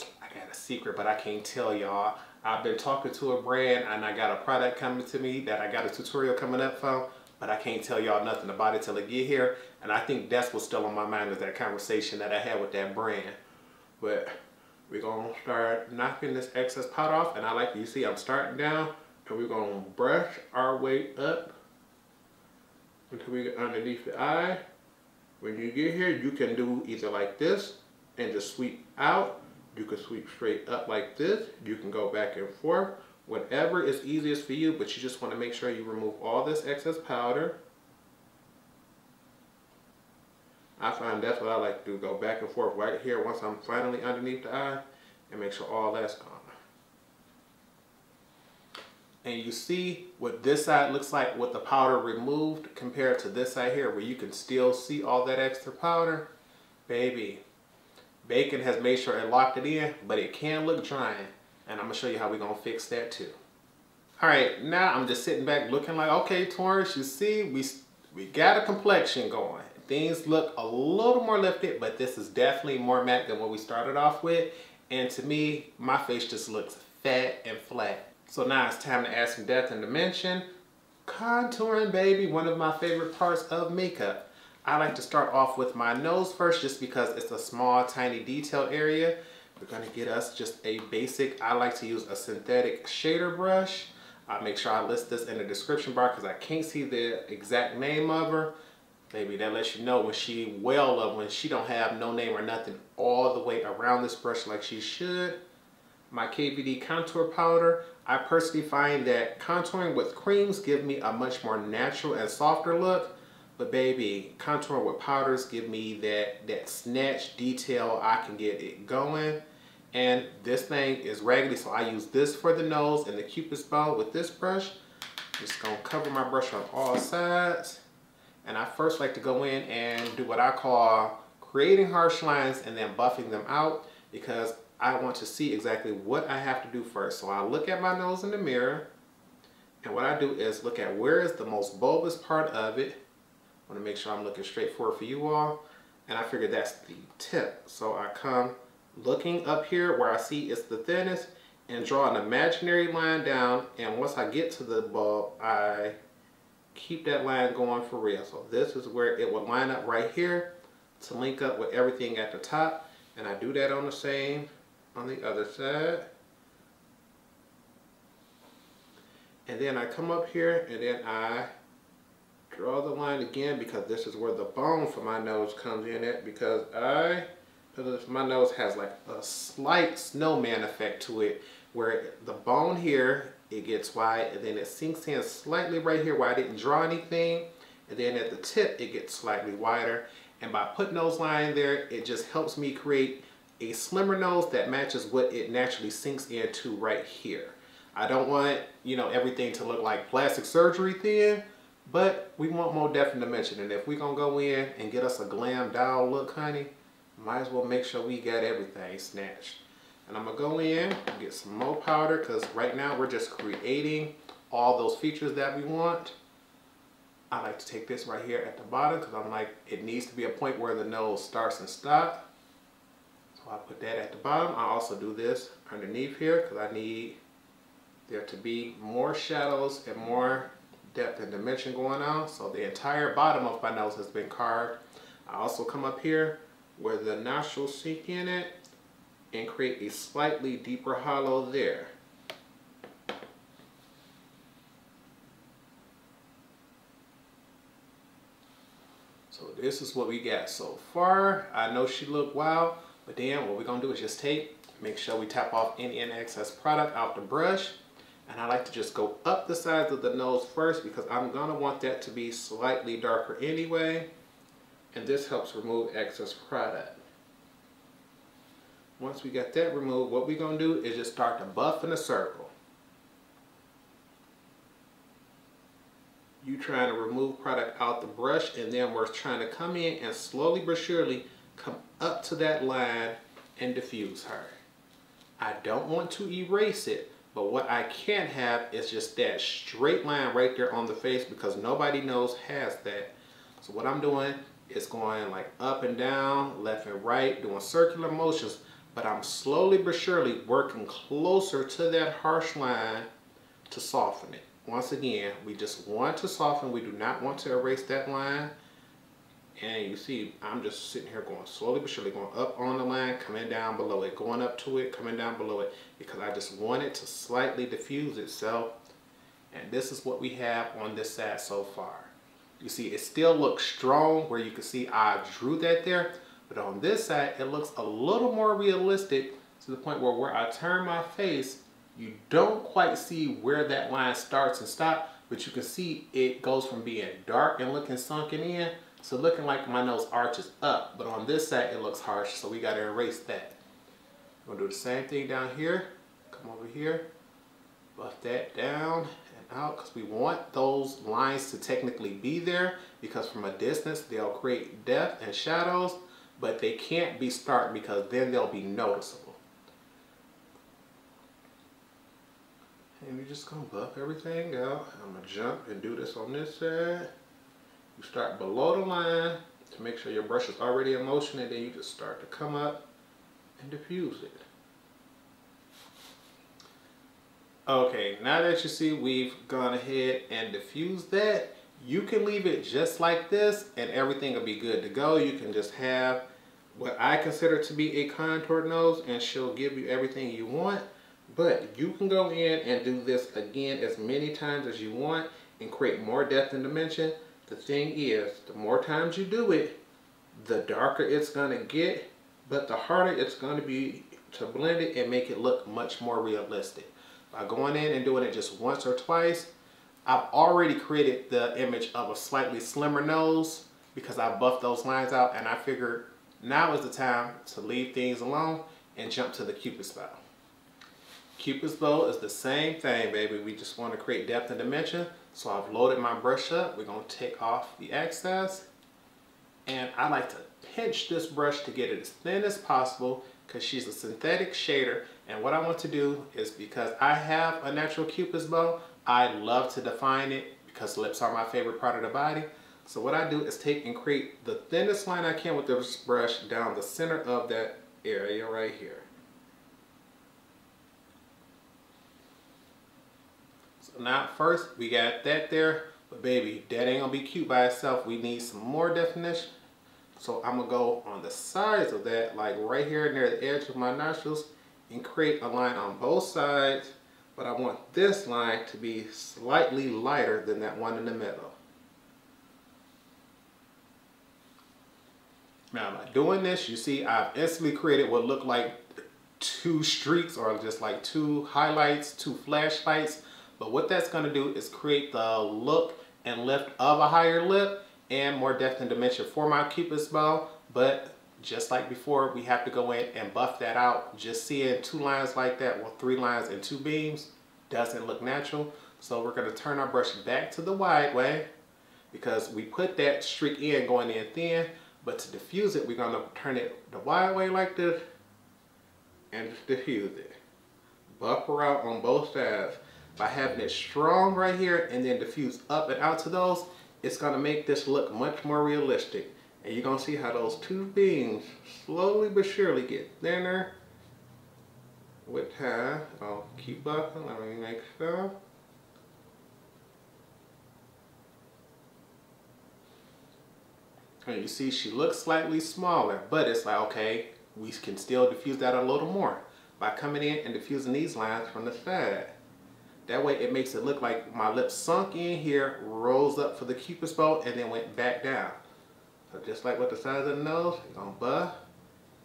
I got a secret, but I can't tell y'all. I've been talking to a brand and I got a product coming to me that I got a tutorial coming up for. But I can't tell y'all nothing about it till I get here. And I think that's what's still on my mind is that conversation that I had with that brand. But we're to start knocking this excess pot off. And I like you see I'm starting down and we're going to brush our way up until we get underneath the eye. When you get here, you can do either like this and just sweep out. You can sweep straight up like this. You can go back and forth. Whatever is easiest for you, but you just want to make sure you remove all this excess powder. I find that's what I like to do, go back and forth right here once I'm finally underneath the eye and make sure all that's gone. And you see what this side looks like with the powder removed compared to this side here where you can still see all that extra powder. Baby, bacon has made sure it locked it in, but it can look drying. And I'm gonna show you how we're gonna fix that too. All right, now I'm just sitting back looking like, okay, Torrence, you see, we, we got a complexion going. Things look a little more lifted, but this is definitely more matte than what we started off with. And to me, my face just looks fat and flat. So now it's time to add some depth and dimension. Contouring, baby, one of my favorite parts of makeup. I like to start off with my nose first just because it's a small, tiny detail area. We're gonna get us just a basic, I like to use a synthetic shader brush. I'll make sure I list this in the description bar because I can't see the exact name of her. Maybe that lets you know when she well of when she don't have no name or nothing all the way around this brush like she should. My KVD contour powder. I personally find that contouring with creams give me a much more natural and softer look. But baby, contouring with powders give me that, that snatch detail. I can get it going. And this thing is raggedy, so I use this for the nose and the cupid's bow with this brush. Just gonna cover my brush on all sides. And I first like to go in and do what I call creating harsh lines and then buffing them out because I want to see exactly what I have to do first. So I look at my nose in the mirror and what I do is look at where is the most bulbous part of it. Want to make sure I'm looking straight forward for you all. And I figured that's the tip. So I come looking up here where I see it's the thinnest and draw an imaginary line down. And once I get to the bulb, I keep that line going for real. So this is where it would line up right here to link up with everything at the top. And I do that on the same, on the other side. And then I come up here and then I draw the line again because this is where the bone for my nose comes in at because I, because my nose has like a slight snowman effect to it where the bone here it gets wide and then it sinks in slightly right here where I didn't draw anything and then at the tip it gets slightly wider and by putting those lines there it just helps me create a slimmer nose that matches what it naturally sinks into right here. I don't want you know everything to look like plastic surgery thin but we want more depth and dimension and if we're gonna go in and get us a glam doll look honey might as well make sure we got everything snatched. And I'm gonna go in and get some more powder because right now we're just creating all those features that we want. I like to take this right here at the bottom because I'm like, it needs to be a point where the nose starts and stops. So I put that at the bottom. I also do this underneath here because I need there to be more shadows and more depth and dimension going on. So the entire bottom of my nose has been carved. I also come up here where the nostrils sink in it and create a slightly deeper hollow there. So this is what we got so far. I know she looked wild, but then what we're gonna do is just take, make sure we tap off any excess product out the brush. And I like to just go up the sides of the nose first because I'm gonna want that to be slightly darker anyway. And this helps remove excess product. Once we got that removed, what we're to do is just start to buff in a circle. you're trying to remove product out the brush and then we're trying to come in and slowly but surely come up to that line and diffuse her. I don't want to erase it, but what I can't have is just that straight line right there on the face because nobody knows has that. So what I'm doing is going like up and down, left and right, doing circular motions, but I'm slowly but surely working closer to that harsh line to soften it. Once again, we just want to soften. We do not want to erase that line. And you see, I'm just sitting here going slowly but surely, going up on the line, coming down below it, going up to it, coming down below it, because I just want it to slightly diffuse itself. And this is what we have on this side so far. You see, it still looks strong where you can see I drew that there, but on this side, it looks a little more realistic to the point where where I turn my face, you don't quite see where that line starts and stops, but you can see it goes from being dark and looking sunken in so looking like my nose arches up, but on this side it looks harsh, so we gotta erase that. We're gonna do the same thing down here. Come over here, buff that down and out, because we want those lines to technically be there, because from a distance they'll create depth and shadows, but they can't be stark because then they'll be noticeable. And you're just gonna buff everything out. I'm gonna jump and do this on this side. You start below the line to make sure your brush is already in motion and then you just start to come up and diffuse it. Okay, now that you see we've gone ahead and diffused that, you can leave it just like this and everything will be good to go. You can just have what I consider to be a contour nose and she'll give you everything you want. But you can go in and do this again as many times as you want and create more depth and dimension the thing is, the more times you do it, the darker it's going to get, but the harder it's going to be to blend it and make it look much more realistic. By going in and doing it just once or twice, I've already created the image of a slightly slimmer nose because I buffed those lines out and I figured now is the time to leave things alone and jump to the Cupid's bow. Cupid's bow is the same thing, baby. We just want to create depth and dimension. So I've loaded my brush up. We're to take off the excess. And I like to pinch this brush to get it as thin as possible because she's a synthetic shader. And what I want to do is because I have a natural Cupid's bow, I love to define it because lips are my favorite part of the body. So what I do is take and create the thinnest line I can with this brush down the center of that area right here. Now first we got that there. But baby that ain't gonna be cute by itself. We need some more definition. So I'm gonna go on the sides of that like right here near the edge of my nostrils and create a line on both sides. But I want this line to be slightly lighter than that one in the middle. Now by doing this? You see I've instantly created what look like two streaks or just like two highlights two flashlights but what that's going to do is create the look and lift of a higher lip and more depth and dimension for my cupid's bow. But just like before, we have to go in and buff that out. Just seeing two lines like that, well, three lines and two beams doesn't look natural. So we're going to turn our brush back to the wide way because we put that streak in going in thin. But to diffuse it, we're going to turn it the wide way like this and diffuse it. Buff her out on both sides by having it strong right here and then diffuse up and out to those, it's gonna make this look much more realistic. And you're gonna see how those two beams slowly but surely get thinner with time. I'll keep buffing, let me make sure. And you see she looks slightly smaller, but it's like, okay, we can still diffuse that a little more by coming in and diffusing these lines from the side. That way it makes it look like my lips sunk in here, rose up for the cupid's bow, and then went back down. So just like with the size of the nose, you're gonna buff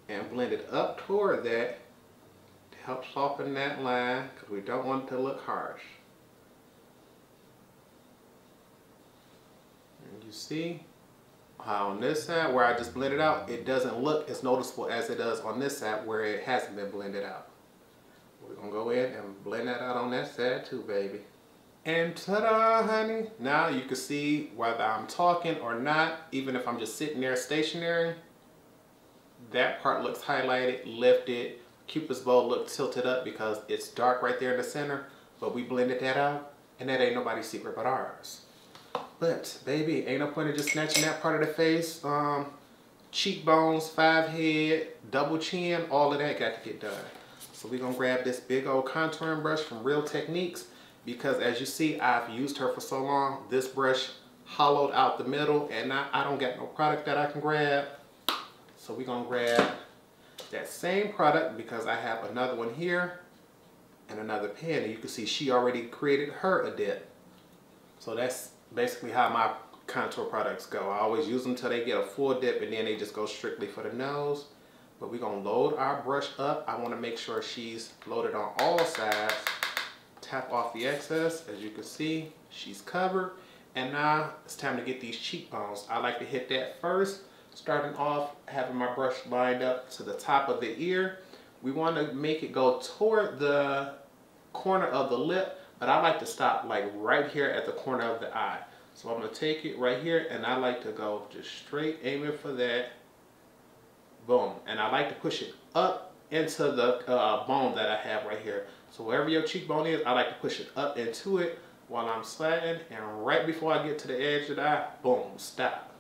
and blend it up toward that to help soften that line because we don't want it to look harsh. And you see how on this side where I just blended out, it doesn't look as noticeable as it does on this side where it hasn't been blended out. We're gonna go in and blend that out on that side too, baby. And ta-da, honey. Now you can see whether I'm talking or not, even if I'm just sitting there stationary, that part looks highlighted, lifted. Cupid's bow looks tilted up because it's dark right there in the center, but we blended that out, and that ain't nobody's secret but ours. But, baby, ain't no point in just snatching that part of the face. Um, cheekbones, five head, double chin, all of that got to get done. So we're to grab this big old contouring brush from Real Techniques because as you see, I've used her for so long. This brush hollowed out the middle and I, I don't get no product that I can grab. So we're gonna grab that same product because I have another one here and another pen. And you can see she already created her a dip. So that's basically how my contour products go. I always use them until they get a full dip and then they just go strictly for the nose. But we're gonna load our brush up. I wanna make sure she's loaded on all sides. Tap off the excess. As you can see, she's covered. And now it's time to get these cheekbones. I like to hit that first starting off having my brush lined up to the top of the ear. We want to make it go toward the corner of the lip, but I like to stop like right here at the corner of the eye. So I'm to take it right here and I like to go just straight aiming for that. Boom. And I like to push it up into the uh, bone that I have right here. So wherever your cheekbone is, I like to push it up into it while I'm sliding. And right before I get to the edge of the eye, boom, stop.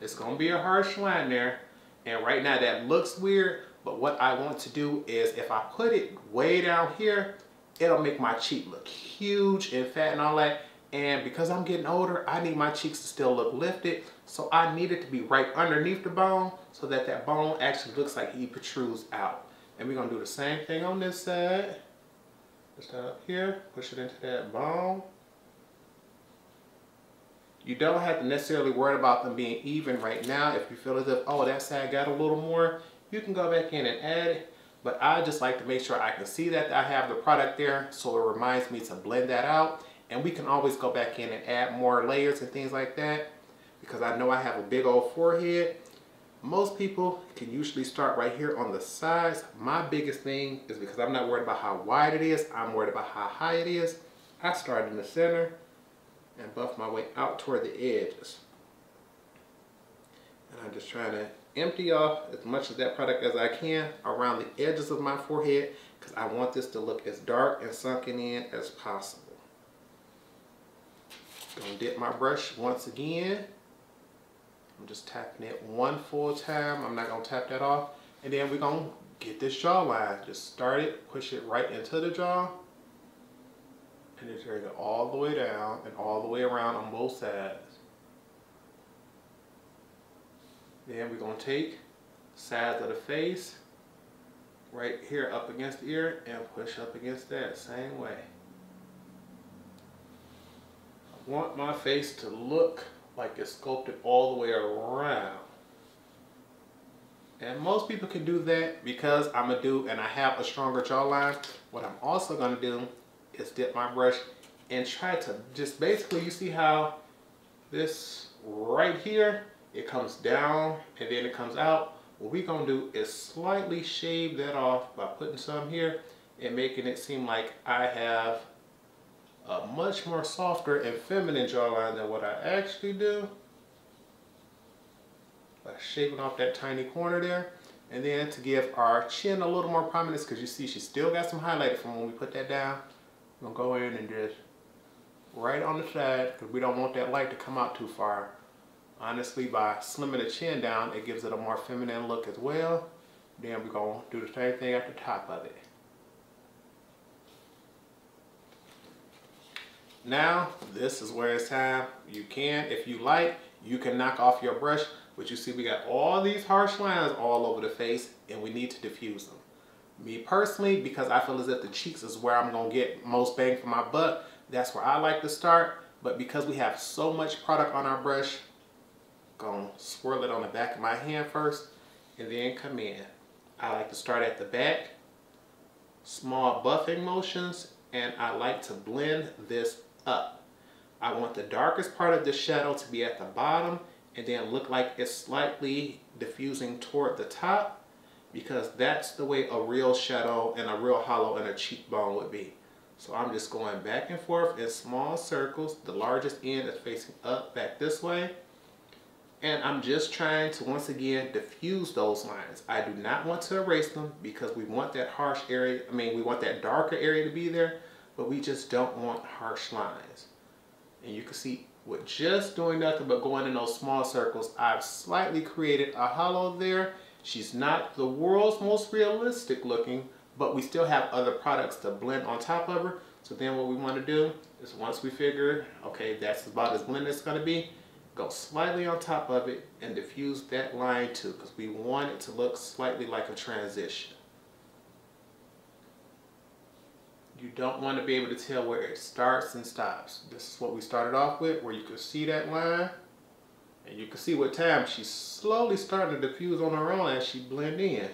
It's to be a harsh line there. And right now that looks weird, but what I want to do is if I put it way down here, it'll make my cheek look huge and fat and all that. And because I'm getting older, I need my cheeks to still look lifted. So I need it to be right underneath the bone so that that bone actually looks like he protrudes out. And we're to do the same thing on this side. Just up here, push it into that bone. You don't have to necessarily worry about them being even right now. If you feel as if, oh, that side got a little more, you can go back in and add it. But I just like to make sure I can see that I have the product there so it reminds me to blend that out. And we can always go back in and add more layers and things like that because I know I have a big old forehead. Most people can usually start right here on the sides. My biggest thing is because I'm not worried about how wide it is, I'm worried about how high it is. I start in the center and buff my way out toward the edges. And I'm just trying to empty off as much of that product as I can around the edges of my forehead because I want this to look as dark and sunken in as possible. Gonna dip my brush once again. I'm just tapping it one full time. I'm not gonna tap that off. And then we're gonna get this jawline. Just start it, push it right into the jaw and just carry it all the way down and all the way around on both sides. Then we're to take sides of the face right here up against the ear and push up against that same way. I want my face to look like it's sculpted all the way around. And most people can do that because I'm a dude and I have a stronger jawline. What I'm also going to do is dip my brush and try to just basically, you see how this right here, it comes down and then it comes out. What we're gonna do is slightly shave that off by putting some here and making it seem like I have a much more softer and feminine jawline than what I actually do. By shaving off that tiny corner there. And then to give our chin a little more prominence because you see she still got some highlight from when we put that down. I'm gonna go in and just right on the side because we don't want that light to come out too far. Honestly, by slimming the chin down, it gives it a more feminine look as well. Then we're gonna do the same thing at the top of it. Now, this is where it's time. You can, if you like, you can knock off your brush, but you see we got all these harsh lines all over the face and we need to diffuse them. Me personally, because I feel as if the cheeks is where I'm gonna get most bang for my buck, that's where I like to start. But because we have so much product on our brush, gonna swirl it on the back of my hand first and then come in. I like to start at the back, small buffing motions, and I like to blend this up. I want the darkest part of the shadow to be at the bottom and then look like it's slightly diffusing toward the top because that's the way a real shadow and a real hollow and a cheekbone would be. So I'm just going back and forth in small circles. The largest end is facing up, back this way. And I'm just trying to, once again, diffuse those lines. I do not want to erase them because we want that harsh area, I mean, we want that darker area to be there, but we just don't want harsh lines. And you can see with just doing nothing but going in those small circles, I've slightly created a hollow there. She's not the world's most realistic looking, but we still have other products to blend on top of her. So then what we want to do is once we figure, okay, that's about as blended as it's going to be, go slightly on top of it and diffuse that line too because we want it to look slightly like a transition. You don't want to be able to tell where it starts and stops. This is what we started off with where you can see that line and you can see what time she's slowly starting to diffuse on her own as she blend in.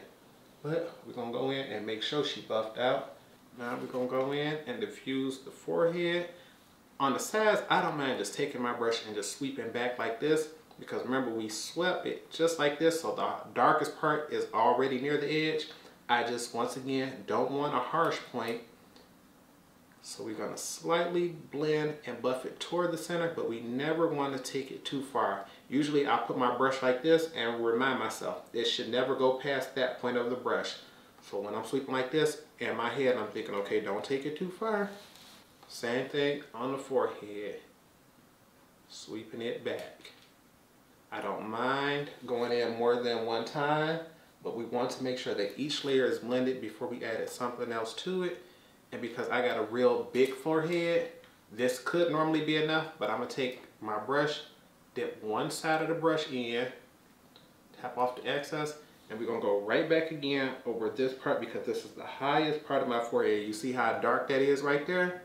But we're going to go in and make sure she buffed out. Now we're going to go in and diffuse the forehead on the sides, I don't mind just taking my brush and just sweeping back like this because remember we swept it just like this so the darkest part is already near the edge. I just once again don't want a harsh point so we're to slightly blend and buff it toward the center, but we never want to take it too far. Usually I put my brush like this and remind myself, it should never go past that point of the brush. So when I'm sweeping like this, in my head I'm thinking, okay, don't take it too far. Same thing on the forehead. Sweeping it back. I don't mind going in more than one time, but we want to make sure that each layer is blended before we added something else to it. And because I got a real big forehead, this could normally be enough, but I'm gonna take my brush, dip one side of the brush in, tap off the excess, and we're gonna go right back again over this part because this is the highest part of my forehead. You see how dark that is right there?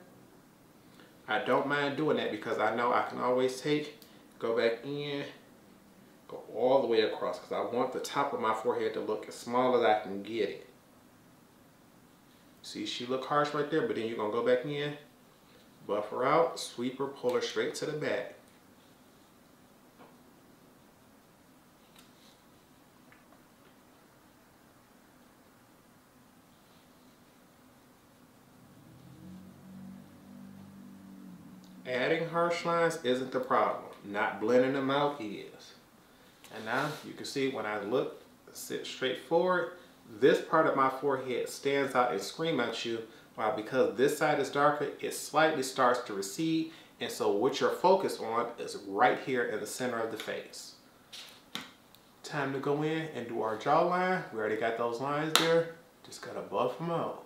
I don't mind doing that because I know I can always take, go back in, go all the way across because I want the top of my forehead to look as small as I can get it. See, she look harsh right there, but then you're to go back in, buff her out, sweep her, pull her straight to the back. Adding harsh lines isn't the problem. Not blending them out is. And now you can see when I look, sit straight forward, this part of my forehead stands out and scream at you while because this side is darker, it slightly starts to recede. And so what you're focused on is right here in the center of the face. Time to go in and do our jawline. We already got those lines there. Just gotta buff them out.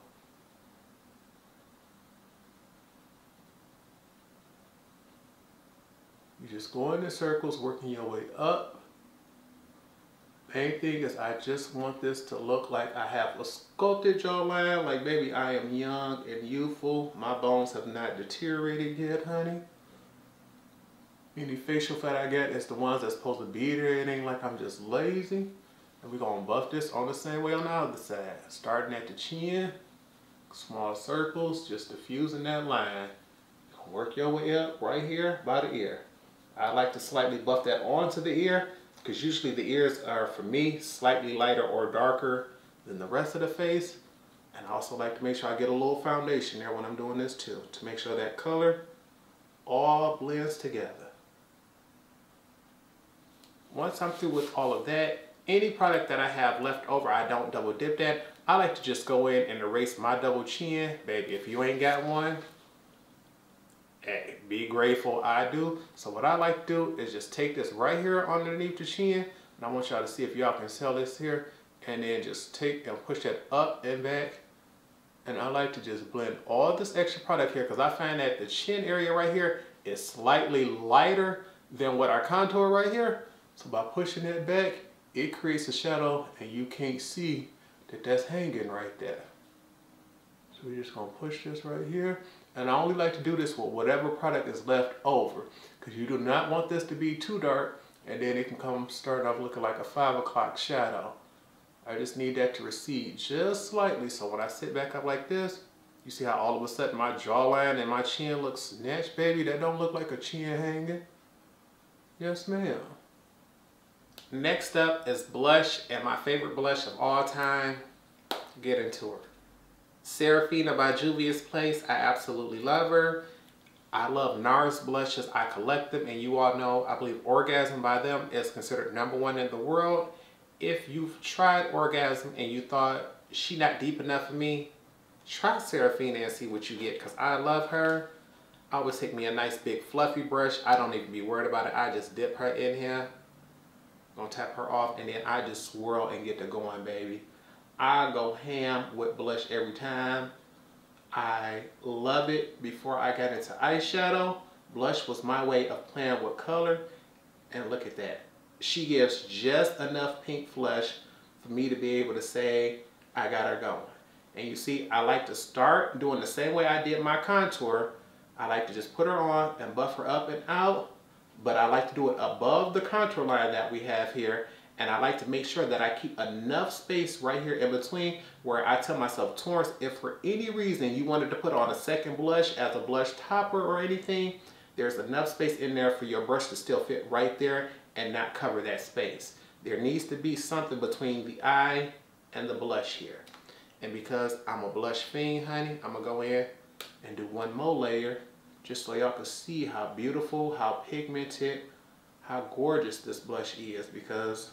You just go in circles, working your way up. Main thing is I just want this to look like I have a sculpted jawline, like maybe I am young and youthful. My bones have not deteriorated yet, honey. Any facial fat I get is the ones that's supposed to be there. It ain't like I'm just lazy. And we're gonna buff this on the same way on the other side. Starting at the chin, small circles, just diffusing that line. Work your way up right here by the ear. I like to slightly buff that onto the ear because usually the ears are, for me, slightly lighter or darker than the rest of the face. And I also like to make sure I get a little foundation there when I'm doing this too, to make sure that color all blends together. Once I'm through with all of that, any product that I have left over, I don't double dip that. I like to just go in and erase my double chin. Baby, if you ain't got one, hey, be grateful I do. So what I like to do is just take this right here underneath the chin. And I want y'all to see if y'all can sell this here. And then just take and push that up and back. And I like to just blend all this extra product here because I find that the chin area right here is slightly lighter than what our contour right here. So by pushing that back, it creates a shadow and you can't see that that's hanging right there. So we're just gonna push this right here. And I only like to do this with whatever product is left over because you do not want this to be too dark and then it can come start off looking like a five o'clock shadow. I just need that to recede just slightly so when I sit back up like this, you see how all of a sudden my jawline and my chin looks snatched, baby? That don't look like a chin hanging. Yes, ma'am. Next up is blush and my favorite blush of all time, Get Into Her. Seraphina by Juvia's Place. I absolutely love her. I love NARS blushes. I collect them and you all know I believe Orgasm by them is considered number one in the world. If you've tried Orgasm and you thought she not deep enough for me, try Seraphina and see what you get because I love her. I always take me a nice big fluffy brush. I don't even be worried about it. I just dip her in here. Gonna tap her off and then I just swirl and get to going, baby. I go ham with blush every time. I love it before I got into eyeshadow. Blush was my way of playing with color. And look at that. She gives just enough pink flush for me to be able to say, I got her going. And you see, I like to start doing the same way I did my contour. I like to just put her on and buff her up and out. But I like to do it above the contour line that we have here and I like to make sure that I keep enough space right here in between where I tell myself, Torrence, if for any reason you wanted to put on a second blush as a blush topper or anything, there's enough space in there for your brush to still fit right there and not cover that space. There needs to be something between the eye and the blush here. And because I'm a blush fiend, honey, I'm gonna go in and do one more layer just so y'all can see how beautiful, how pigmented, how gorgeous this blush is because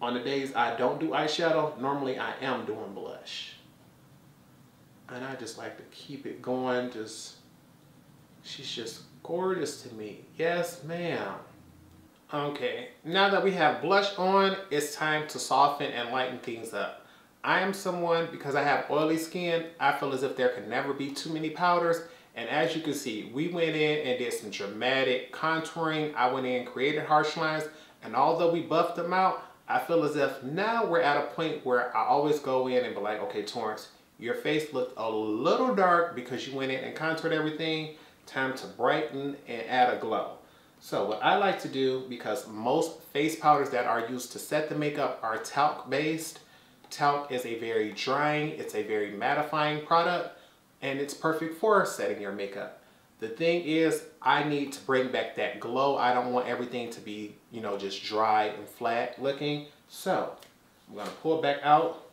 on the days I don't do eyeshadow, normally I am doing blush. And I just like to keep it going. Just, she's just gorgeous to me. Yes, ma'am. Okay, now that we have blush on, it's time to soften and lighten things up. I am someone, because I have oily skin, I feel as if there can never be too many powders. And as you can see, we went in and did some dramatic contouring. I went in and created harsh lines. And although we buffed them out, I feel as if now we're at a point where I always go in and be like, okay, Torrence, your face looked a little dark because you went in and contoured everything. Time to brighten and add a glow. So what I like to do, because most face powders that are used to set the makeup are talc based. Talc is a very drying, it's a very mattifying product, and it's perfect for setting your makeup. The thing is, I need to bring back that glow. I don't want everything to be, you know, just dry and flat looking. So, I'm gonna pull back out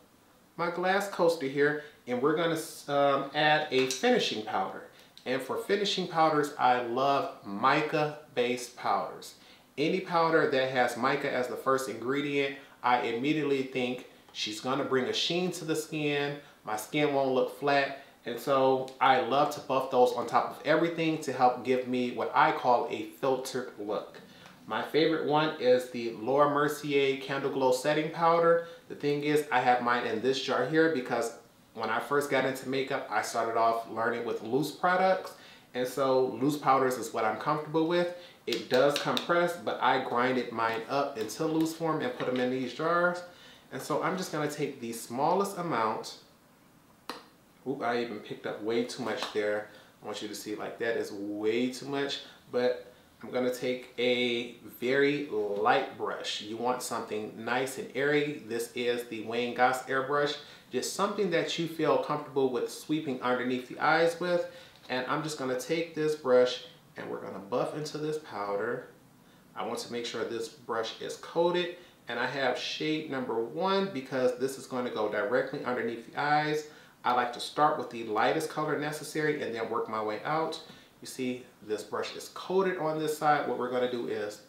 my glass coaster here and we're gonna um, add a finishing powder. And for finishing powders, I love mica based powders. Any powder that has mica as the first ingredient, I immediately think she's gonna bring a sheen to the skin, my skin won't look flat, and so I love to buff those on top of everything to help give me what I call a filtered look. My favorite one is the Laura Mercier Candle Glow Setting Powder. The thing is, I have mine in this jar here because when I first got into makeup, I started off learning with loose products. And so loose powders is what I'm comfortable with. It does compress, but I grinded mine up into loose form and put them in these jars. And so I'm just gonna take the smallest amount Oop, I even picked up way too much there. I want you to see like that is way too much, but I'm gonna take a very light brush. You want something nice and airy. This is the Wayne Goss airbrush. Just something that you feel comfortable with sweeping underneath the eyes with. And I'm just gonna take this brush and we're gonna buff into this powder. I want to make sure this brush is coated and I have shade number one because this is going to go directly underneath the eyes. I like to start with the lightest color necessary and then work my way out. You see this brush is coated on this side. What we're going to do is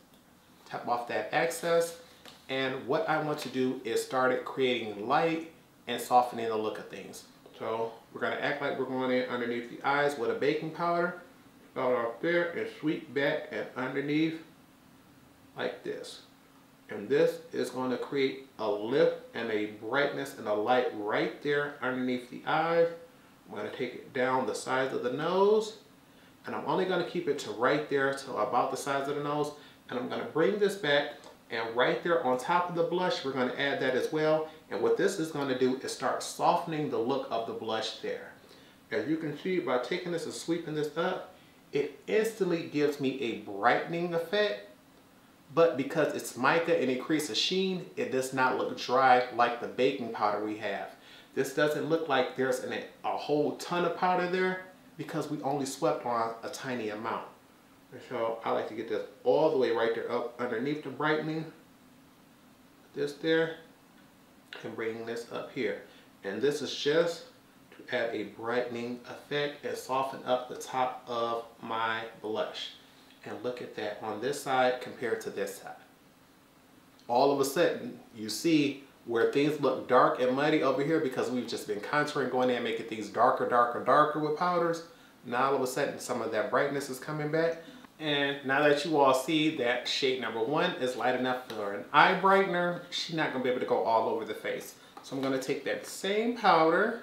tap off that excess. And what I want to do is start it creating light and softening the look of things. So we're going to act like we're going in underneath the eyes with a baking powder. Start off there and sweep back and underneath like this. And this is going to create a lift and a brightness and a light right there underneath the eye. I'm going to take it down the sides of the nose. And I'm only going to keep it to right there to about the size of the nose. And I'm going to bring this back and right there on top of the blush, we're going to add that as well. And what this is going to do is start softening the look of the blush there. As you can see by taking this and sweeping this up, it instantly gives me a brightening effect but because it's mica and it creates a sheen, it does not look dry like the baking powder we have. This doesn't look like there's an, a whole ton of powder there because we only swept on a tiny amount. So I like to get this all the way right there up underneath the brightening. This there and bringing this up here. And this is just to add a brightening effect and soften up the top of my blush. And look at that on this side compared to this side. All of a sudden, you see where things look dark and muddy over here because we've just been contouring, going in making things darker, darker, darker with powders. Now all of a sudden, some of that brightness is coming back. And now that you all see that shade number one is light enough for an eye brightener, she's not gonna be able to go all over the face. So I'm gonna take that same powder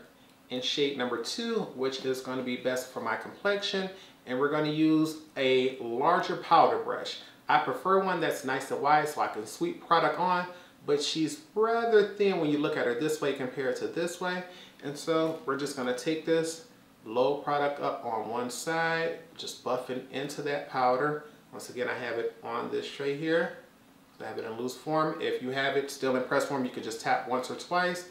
in shade number two, which is gonna be best for my complexion, and we're gonna use a larger powder brush. I prefer one that's nice and wide so I can sweep product on, but she's rather thin when you look at her this way compared to this way. And so we're just gonna take this low product up on one side, just buffing into that powder. Once again, I have it on this tray here. I have it in loose form. If you have it still in press form, you can just tap once or twice.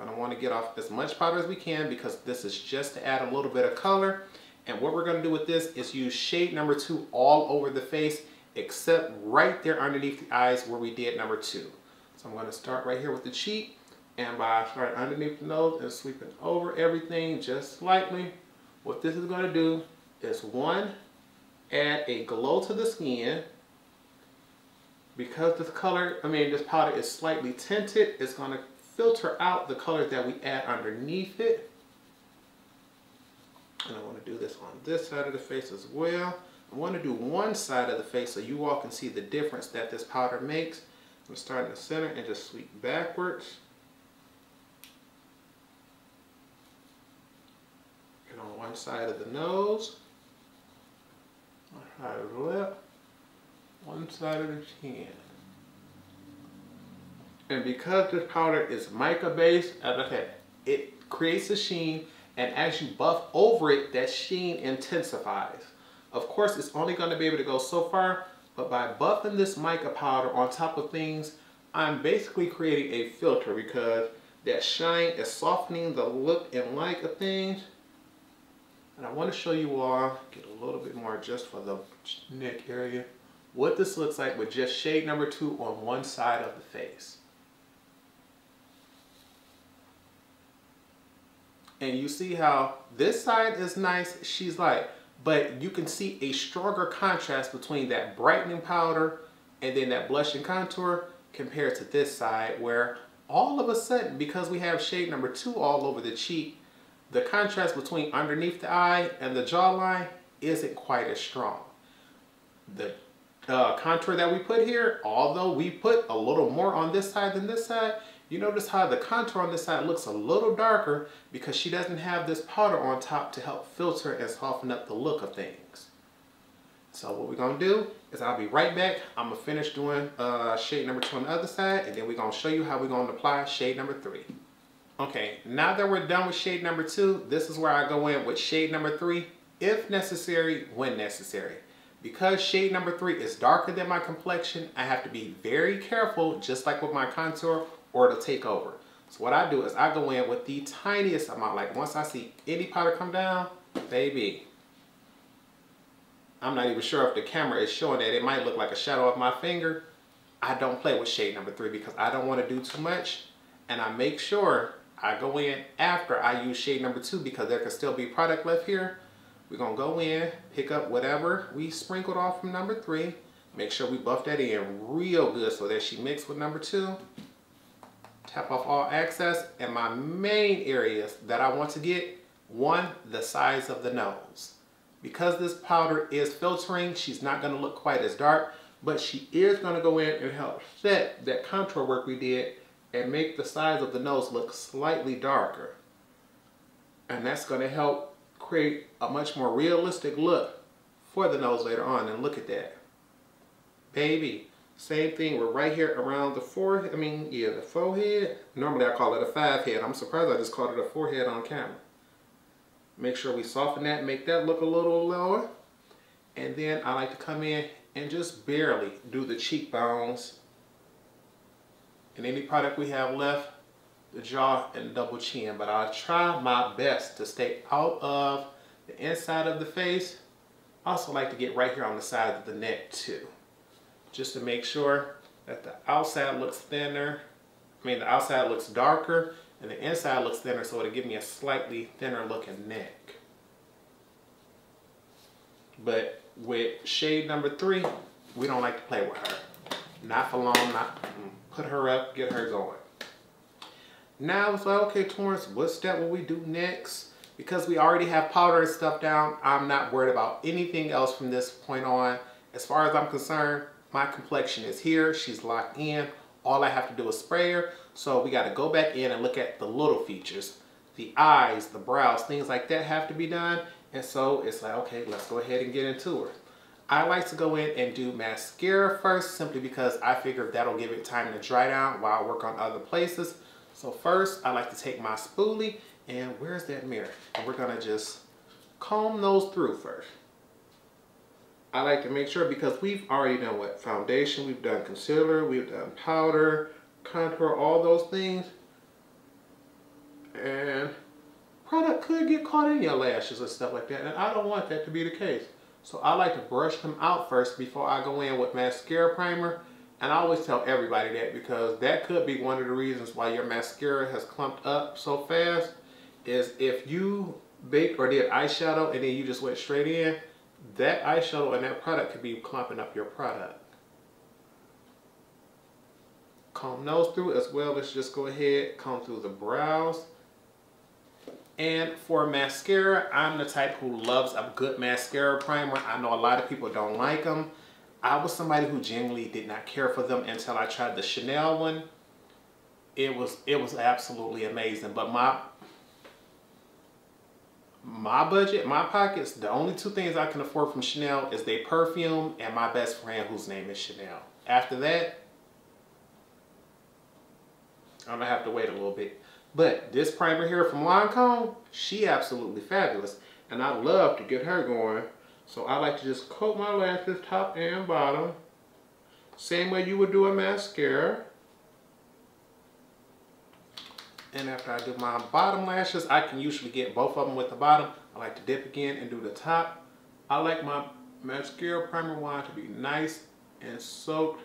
I don't want to get off as much powder as we can because this is just to add a little bit of color. And what we're to do with this is use shade number two all over the face, except right there underneath the eyes where we did number two. So I'm to start right here with the cheek. And by starting underneath the nose and sweeping over everything just slightly, what this is to do is one, add a glow to the skin. Because this color, I mean this powder is slightly tinted, it's going to filter out the color that we add underneath it. And I want to do this on this side of the face as well. I want to do one side of the face so you all can see the difference that this powder makes. I'm starting in the center and just sweep backwards. And on one side of the nose, one side of the lip, one side of the chin. And because this powder is mica based, as I said, it creates a sheen and as you buff over it, that sheen intensifies. Of course, it's only going to be able to go so far, but by buffing this mica powder on top of things, I'm basically creating a filter because that shine is softening the look and like of things. And I want to show you all, get a little bit more just for the neck area, what this looks like with just shade number two on one side of the face. And you see how this side is nice, she's light, but you can see a stronger contrast between that brightening powder and then that blush and contour compared to this side where all of a sudden, because we have shade number two all over the cheek, the contrast between underneath the eye and the jawline isn't quite as strong. The uh, contour that we put here, although we put a little more on this side than this side, you notice how the contour on this side looks a little darker because she doesn't have this powder on top to help filter and soften up the look of things. So what we're gonna do is I'll be right back. I'm gonna finish doing uh, shade number two on the other side and then we're gonna show you how we're gonna apply shade number three. Okay, now that we're done with shade number two, this is where I go in with shade number three, if necessary, when necessary. Because shade number three is darker than my complexion, I have to be very careful, just like with my contour, or it'll take over. So what I do is I go in with the tiniest amount. Like once I see any powder come down, baby, I'm not even sure if the camera is showing that. It might look like a shadow of my finger. I don't play with shade number three because I don't want to do too much. And I make sure I go in after I use shade number two because there could still be product left here. We're going to go in, pick up whatever we sprinkled off from number three. Make sure we buff that in real good so that she mixed with number two tap off all excess and my main areas that I want to get, one, the size of the nose. Because this powder is filtering, she's not gonna look quite as dark, but she is gonna go in and help set that contour work we did and make the size of the nose look slightly darker. And that's gonna help create a much more realistic look for the nose later on. And look at that. Baby, same thing, we're right here around the forehead, I mean, yeah, the forehead. Normally I call it a five head. I'm surprised I just called it a forehead on camera. Make sure we soften that, make that look a little lower. And then I like to come in and just barely do the cheekbones. And any product we have left, the jaw and double chin. But I'll try my best to stay out of the inside of the face. I also like to get right here on the side of the neck too just to make sure that the outside looks thinner. I mean, the outside looks darker And the inside looks thinner, so it'll give me a slightly thinner looking neck. But with shade number three, we don't like to play with her. Not for long, not mm, put her up, get her going. Now it's like, okay, Torrence, what step will we do next? Because we already have powder and stuff down, I'm not worried about anything else from this point on. As far as I'm concerned, my complexion is here, she's locked in. All I have to do is spray her. So we gotta go back in and look at the little features. The eyes, the brows, things like that have to be done. And so it's like, okay, let's go ahead and get into her. I like to go in and do mascara first simply because I figure that'll give it time to dry down while I work on other places. So first, I like to take my spoolie and where's that mirror? And we're gonna just comb those through first. I like to make sure because we've already done what? Foundation, we've done concealer, we've done powder, contour, all those things. And product could get caught in your lashes and stuff like that. And I don't want that to be the case. So I like to brush them out first before I go in with mascara primer. And I always tell everybody that because that could be one of the reasons why your mascara has clumped up so fast is if you baked or did eyeshadow and then you just went straight in, that eyeshadow and that product could be clumping up your product. Comb those through as well. Let's just go ahead, comb through the brows. And for mascara, I'm the type who loves a good mascara primer. I know a lot of people don't like them. I was somebody who genuinely did not care for them until I tried the Chanel one. It was it was absolutely amazing. But my my budget, my pockets, the only two things I can afford from Chanel is their perfume and my best friend whose name is Chanel. After that, I'm gonna have to wait a little bit. But this primer here from Lancome, she absolutely fabulous. And I love to get her going. So I like to just coat my lashes top and bottom. Same way you would do a mascara. And after I do my bottom lashes, I can usually get both of them with the bottom. I like to dip again and do the top. I like my mascara primer wand to be nice and soaked.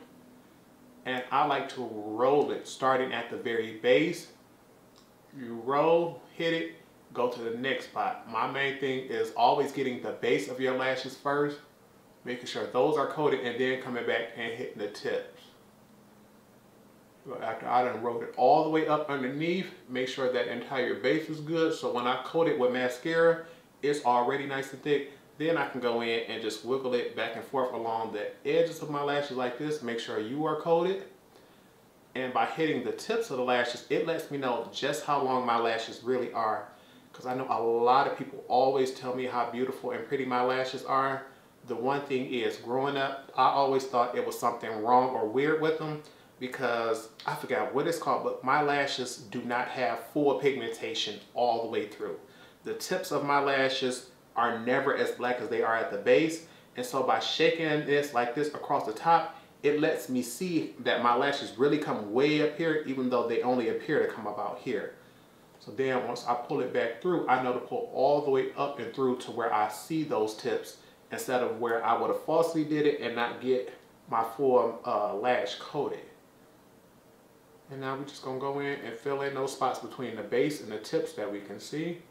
And I like to roll it starting at the very base you roll, hit it, go to the next spot. My main thing is always getting the base of your lashes first, making sure those are coated and then coming back and hitting the tips. After I done rolled it all the way up underneath, make sure that entire base is good. So when I coat it with mascara, it's already nice and thick. Then I can go in and just wiggle it back and forth along the edges of my lashes like this. Make sure you are coated and by hitting the tips of the lashes, it lets me know just how long my lashes really are. Because I know a lot of people always tell me how beautiful and pretty my lashes are. The one thing is, growing up, I always thought it was something wrong or weird with them because I forgot what it's called, but my lashes do not have full pigmentation all the way through. The tips of my lashes are never as black as they are at the base. And so by shaking this like this across the top, it lets me see that my lashes really come way up here even though they only appear to come about here. So then once I pull it back through, I know to pull all the way up and through to where I see those tips instead of where I would have falsely did it and not get my full uh, lash coated. And now we're just gonna go in and fill in those spots between the base and the tips that we can see.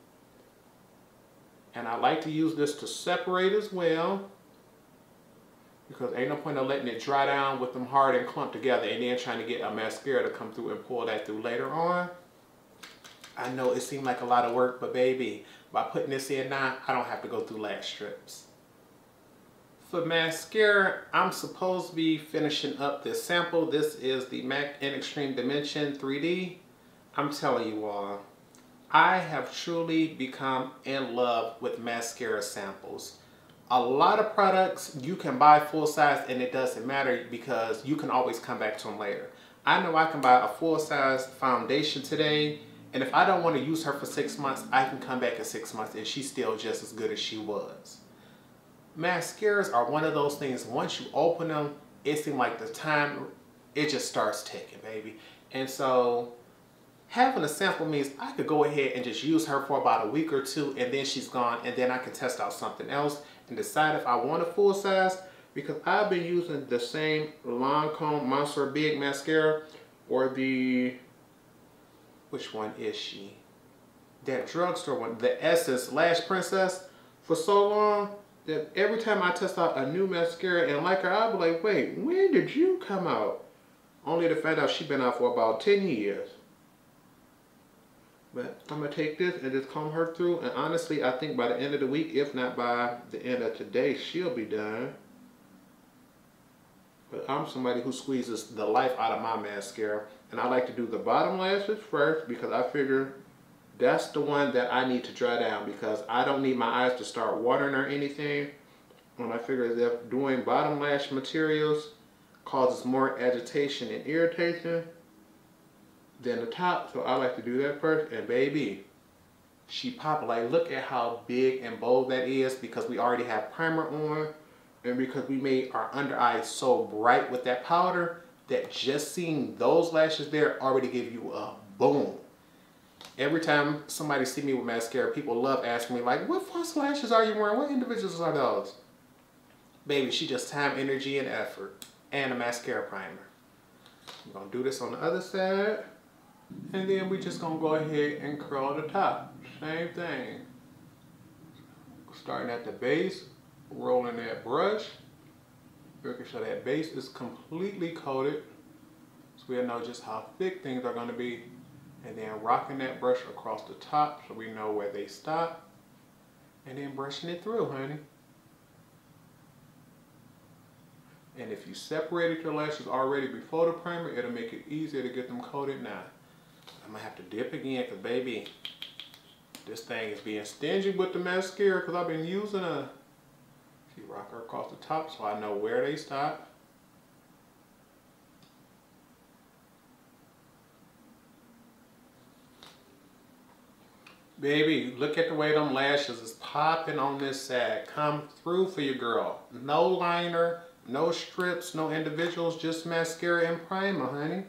And I like to use this to separate as well because ain't no point of letting it dry down with them hard and clumped together and then trying to get a mascara to come through and pull that through later on. I know it seemed like a lot of work, but baby, by putting this in now, I don't have to go through lash strips. For mascara, I'm supposed to be finishing up this sample. This is the MAC in Extreme Dimension 3D. I'm telling you all, I have truly become in love with mascara samples a lot of products you can buy full size and it doesn't matter because you can always come back to them later. I know I can buy a full size foundation today and if I don't want to use her for six months, I can come back in six months and she's still just as good as she was. Mascaras are one of those things, once you open them, it seems like the time, it just starts ticking, baby. And so having a sample means I could go ahead and just use her for about a week or two and then she's gone and then I can test out something else and decide if I want a full size because I've been using the same Lancome Monsieur Big Mascara or the which one is she? That drugstore one, the Essence Lash Princess, for so long that every time I test out a new mascara and like her, I'll be like, wait, when did you come out? Only to find out she been out for about 10 years. But I'm going to take this and just comb her through. And honestly, I think by the end of the week, if not by the end of today, she'll be done. But I'm somebody who squeezes the life out of my mascara. And I like to do the bottom lashes first because I figure that's the one that I need to dry down because I don't need my eyes to start watering or anything. And I figure that doing bottom lash materials causes more agitation and irritation than the top. So I like to do that first. And baby, she popped. Like, look at how big and bold that is because we already have primer on and because we made our under eyes so bright with that powder that just seeing those lashes there already give you a boom. Every time somebody see me with mascara, people love asking me like, what false lashes are you wearing? What individuals are those? Baby, she just time, energy, and effort. And a mascara primer. I'm gonna do this on the other side. And then we just gonna go ahead and curl the top. Same thing. Starting at the base, rolling that brush, making sure that base is completely coated so we'll know just how thick things are to be and then rocking that brush across the top so we know where they stop. And then brushing it through honey. And if you separated your lashes already before the primer it'll make it easier to get them coated now. I'm gonna have to dip again because baby this thing is being stingy with the mascara because I've been using a See, rock her across the top so I know where they stop. Baby, look at the way them lashes is popping on this side. Come through for your girl. No liner, no strips, no individuals, just mascara and primer, honey.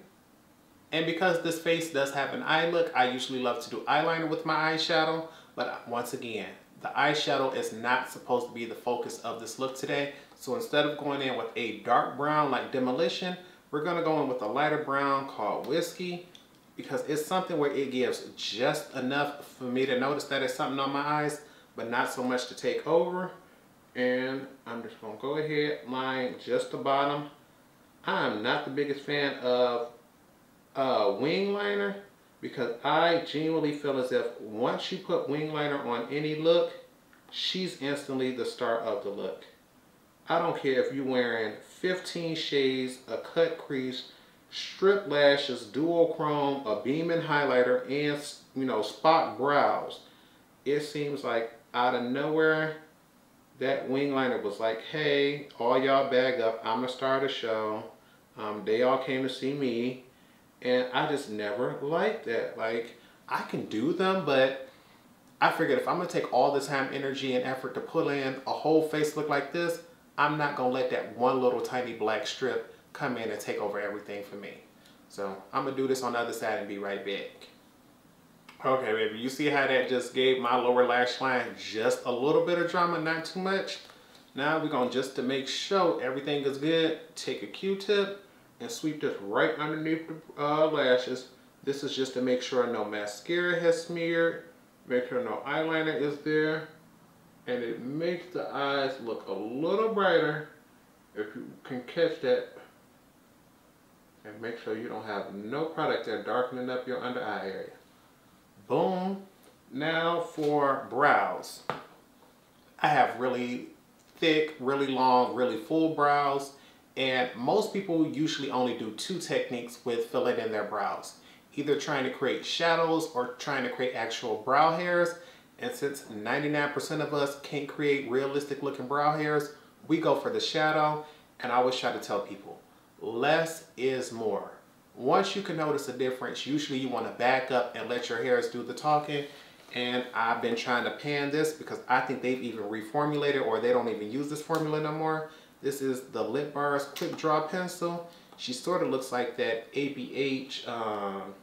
And because this face does have an eye look, I usually love to do eyeliner with my eyeshadow. But once again, the eyeshadow is not supposed to be the focus of this look today. So instead of going in with a dark brown like Demolition, we're gonna go in with a lighter brown called Whiskey because it's something where it gives just enough for me to notice that it's something on my eyes, but not so much to take over. And I'm just gonna go ahead, line just the bottom. I'm not the biggest fan of wing liner because I genuinely feel as if once you put wing liner on any look, she's instantly the star of the look. I don't care if you're wearing 15 shades, a cut crease, strip lashes, duochrome, a beaming highlighter, and you know, spot brows. It seems like out of nowhere, that wing liner was like, hey, all y'all bag up, I'm gonna start a show. Um, they all came to see me. And I just never liked that. Like, I can do them, but I figured if I'm gonna take all the time, energy, and effort to put in a whole face look like this, I'm not gonna let that one little tiny black strip come in and take over everything for me. So I'm gonna do this on the other side and be right back. Okay, baby, you see how that just gave my lower lash line just a little bit of drama, not too much? Now we're gonna, just to make sure everything is good, take a Q-tip and sweep this right underneath the uh, lashes. This is just to make sure no mascara has smeared, make sure no eyeliner is there, and it makes the eyes look a little brighter if you can catch that and make sure you don't have no product there darkening up your under eye area. Boom. Now for brows. I have really thick, really long, really full brows. And most people usually only do two techniques with filling in their brows. Either trying to create shadows or trying to create actual brow hairs. And since 99% of us can't create realistic looking brow hairs, we go for the shadow. And I always try to tell people, less is more. Once you can notice a difference, usually you want to back up and let your hairs do the talking. And I've been trying to pan this because I think they've even reformulated or they don't even use this formula no more. This is the Lip Bars Quick Draw Pencil. She sort of looks like that ABH, um,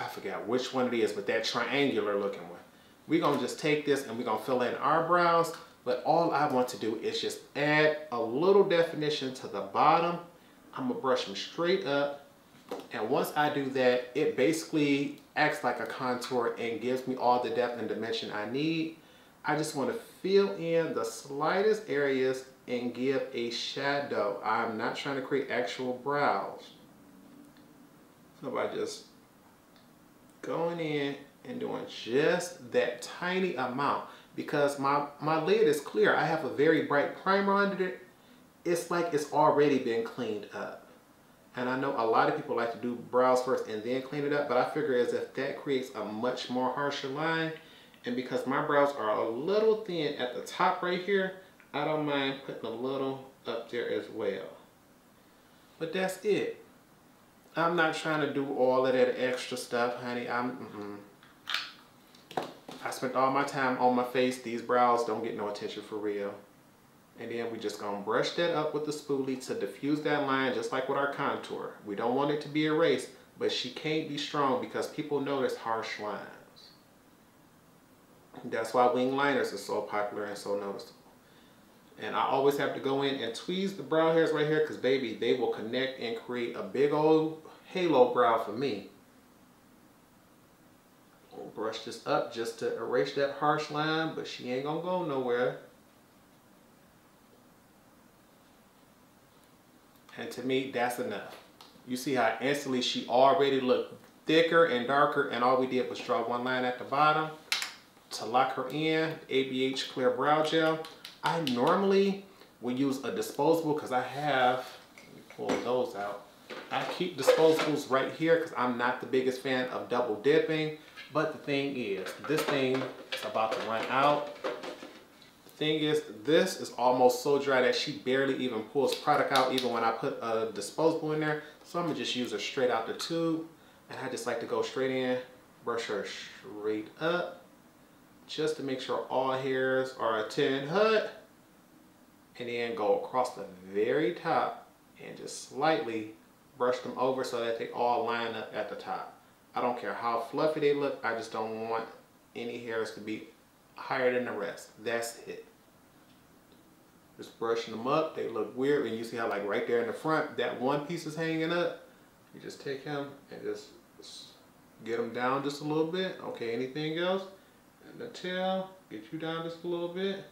I forgot which one it is, but that triangular looking one. We're going to just take this and we're going to fill in our brows. But all I want to do is just add a little definition to the bottom. I'm to brush them straight up. And once I do that, it basically acts like a contour and gives me all the depth and dimension I need. I just want to fill in the slightest areas and give a shadow. I'm not trying to create actual brows. So by just going in and doing just that tiny amount because my, my lid is clear. I have a very bright primer under it. It's like it's already been cleaned up. And I know a lot of people like to do brows first and then clean it up, but I figure as if that creates a much more harsher line. And because my brows are a little thin at the top right here, I don't mind putting a little up there as well. But that's it. I'm not trying to do all of that extra stuff, honey. I'm, mm. I spent all my time on my face. These brows don't get no attention for real. And then we just gonna brush that up with the spoolie to diffuse that line just like with our contour. We don't want it to be erased, but she can't be strong because people notice harsh lines. That's why wing liners are so popular and so noticeable. And I always have to go in and tweeze the brow hairs right here because baby, they will connect and create a big old halo brow for me. Brush this up just to erase that harsh line, but she ain't gonna go nowhere. And to me, that's enough. You see how instantly she already looked thicker and darker and all we did was draw one line at the bottom to lock her in, ABH Clear Brow Gel. I normally would use a disposable because I have, pull those out. I keep disposables right here because I'm not the biggest fan of double dipping. But the thing is, this thing is about to run out. The thing is, this is almost so dry that she barely even pulls product out even when I put a disposable in there. So I'm gonna just use her straight out the tube. And I just like to go straight in, brush her straight up just to make sure all hairs are a 10 hut and then go across the very top and just slightly brush them over so that they all line up at the top. I don't care how fluffy they look, I just don't want any hairs to be higher than the rest. That's it. Just brushing them up, they look weird and you see how like right there in the front, that one piece is hanging up. You just take him and just, get them down just a little bit. Okay, anything else? And the tail, get you down just a little bit.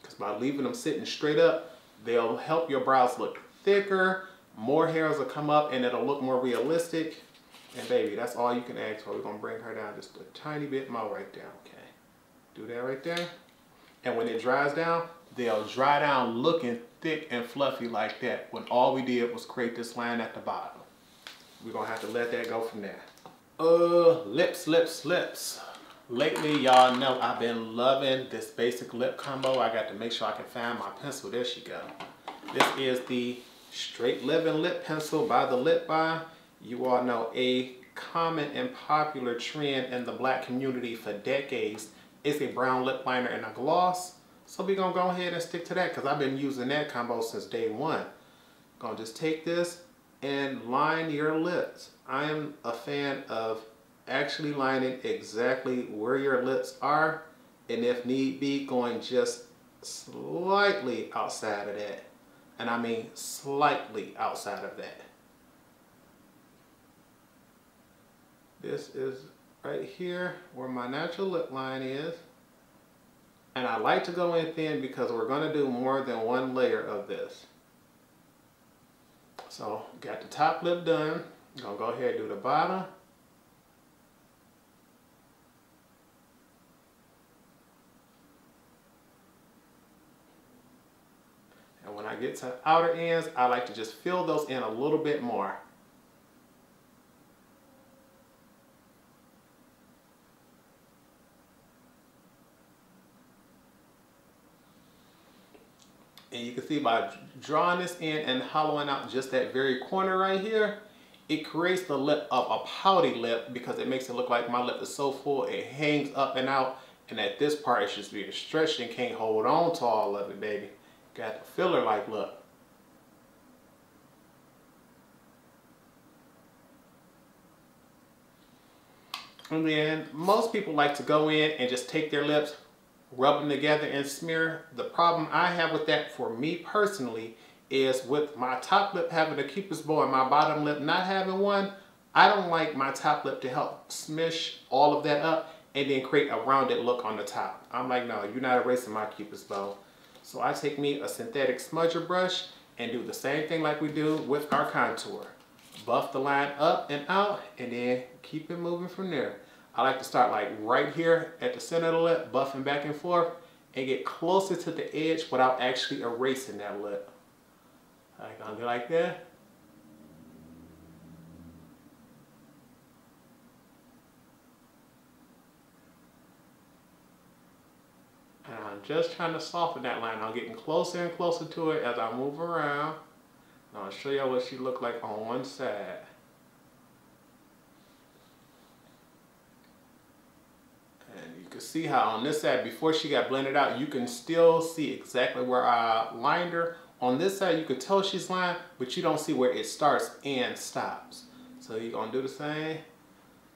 Because by leaving them sitting straight up, they'll help your brows look thicker, more hairs will come up and it'll look more realistic. And baby, that's all you can ask for. We're gonna bring her down just a tiny bit more right there, okay? Do that right there. And when it dries down, they'll dry down looking thick and fluffy like that when all we did was create this line at the bottom. We're gonna have to let that go from there. Uh, lips, lips, lips. Lately, y'all know I've been loving this basic lip combo. I got to make sure I can find my pencil. There she go. This is the Straight Living Lip Pencil by the Lip by, You all know a common and popular trend in the black community for decades is a brown lip liner and a gloss. So we're gonna go ahead and stick to that because I've been using that combo since day one. Gonna just take this and line your lips. I am a fan of actually lining exactly where your lips are and if need be going just slightly outside of that and I mean slightly outside of that. This is right here where my natural lip line is. And I like to go in thin because we're going to do more than one layer of this. So got the top lip done. Gonna go ahead and do the bottom I get to outer ends, I like to just fill those in a little bit more. And you can see by drawing this in and hollowing out just that very corner right here, it creates the lip of a pouty lip because it makes it look like my lip is so full it hangs up and out and at this part it's just being stretched and can't hold on to all of it baby. Got the filler-like look. And then most people like to go in and just take their lips, rub them together and smear. The problem I have with that for me personally is with my top lip having a cupid's bow and my bottom lip not having one, I don't like my top lip to help smish all of that up and then create a rounded look on the top. I'm like, no, you're not erasing my cupid's bow. So I take me a synthetic smudger brush and do the same thing like we do with our contour. Buff the line up and out and then keep it moving from there. I like to start like right here at the center of the lip, buffing back and forth and get closer to the edge without actually erasing that lip. Like, gonna like that. And I'm just trying to soften that line. I'm getting closer and closer to it as I move around. And I'll show y'all what she looked like on one side. And you can see how on this side, before she got blended out, you can still see exactly where I lined her. On this side, you can tell she's lined, but you don't see where it starts and stops. So you're gonna do the same.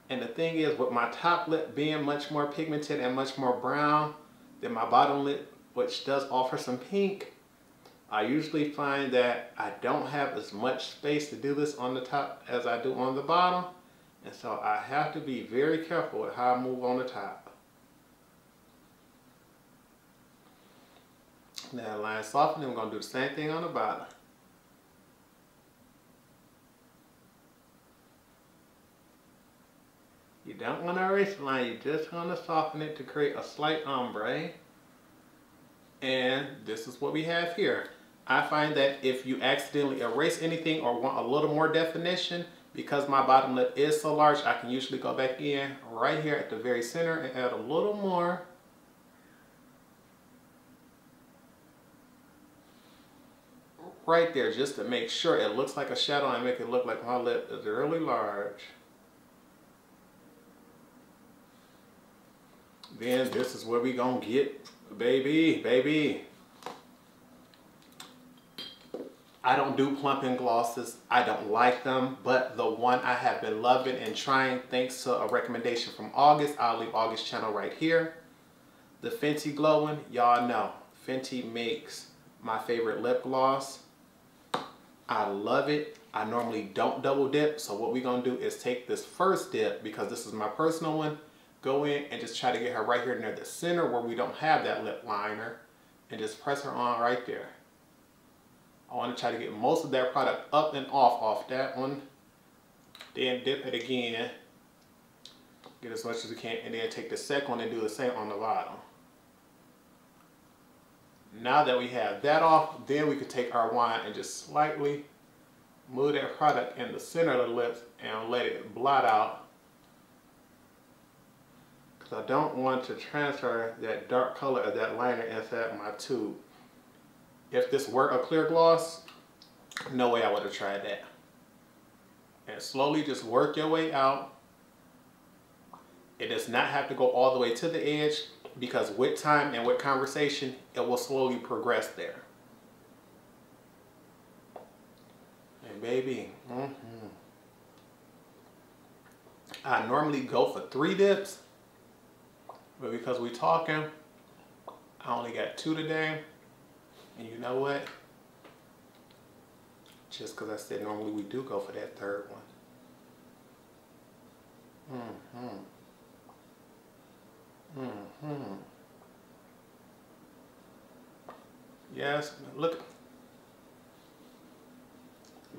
And the thing is, with my top lip being much more pigmented and much more brown than my bottom lip, which does offer some pink, I usually find that I don't have as much space to do this on the top as I do on the bottom. And so I have to be very careful with how I move on the top. Now line softening, we're gonna do the same thing on the bottom. You don't want to erase the line, you just want to soften it to create a slight ombre. And this is what we have here. I find that if you accidentally erase anything or want a little more definition, because my bottom lip is so large, I can usually go back in right here at the very center and add a little more. Right there, just to make sure it looks like a shadow and make it look like my lip is really large. Then this is where we gonna get, baby, baby. I don't do plumping glosses. I don't like them, but the one I have been loving and trying thanks to a recommendation from August, I'll leave August channel right here. The Fenty Glow one, y'all know, Fenty makes my favorite lip gloss. I love it. I normally don't double dip, so what we're gonna do is take this first dip, because this is my personal one, go in and just try to get her right here near the center where we don't have that lip liner, and just press her on right there. I want to try to get most of that product up and off off that one. Then dip it again. Get as much as you can and then take the second one and do the same on the bottom. Now that we have that off, then we can take our wine and just slightly move that product in the center of the lips and let it blot out. I don't want to transfer that dark color of that liner inside my tube. If this were a clear gloss, no way I would have tried that. And slowly just work your way out. It does not have to go all the way to the edge because with time and with conversation, it will slowly progress there. And baby, mm -hmm. I normally go for three dips, but because we talking, I only got two today. And you know what? Just because I said normally we do go for that third one. Mm-hmm. Mm-hmm. Yes, look.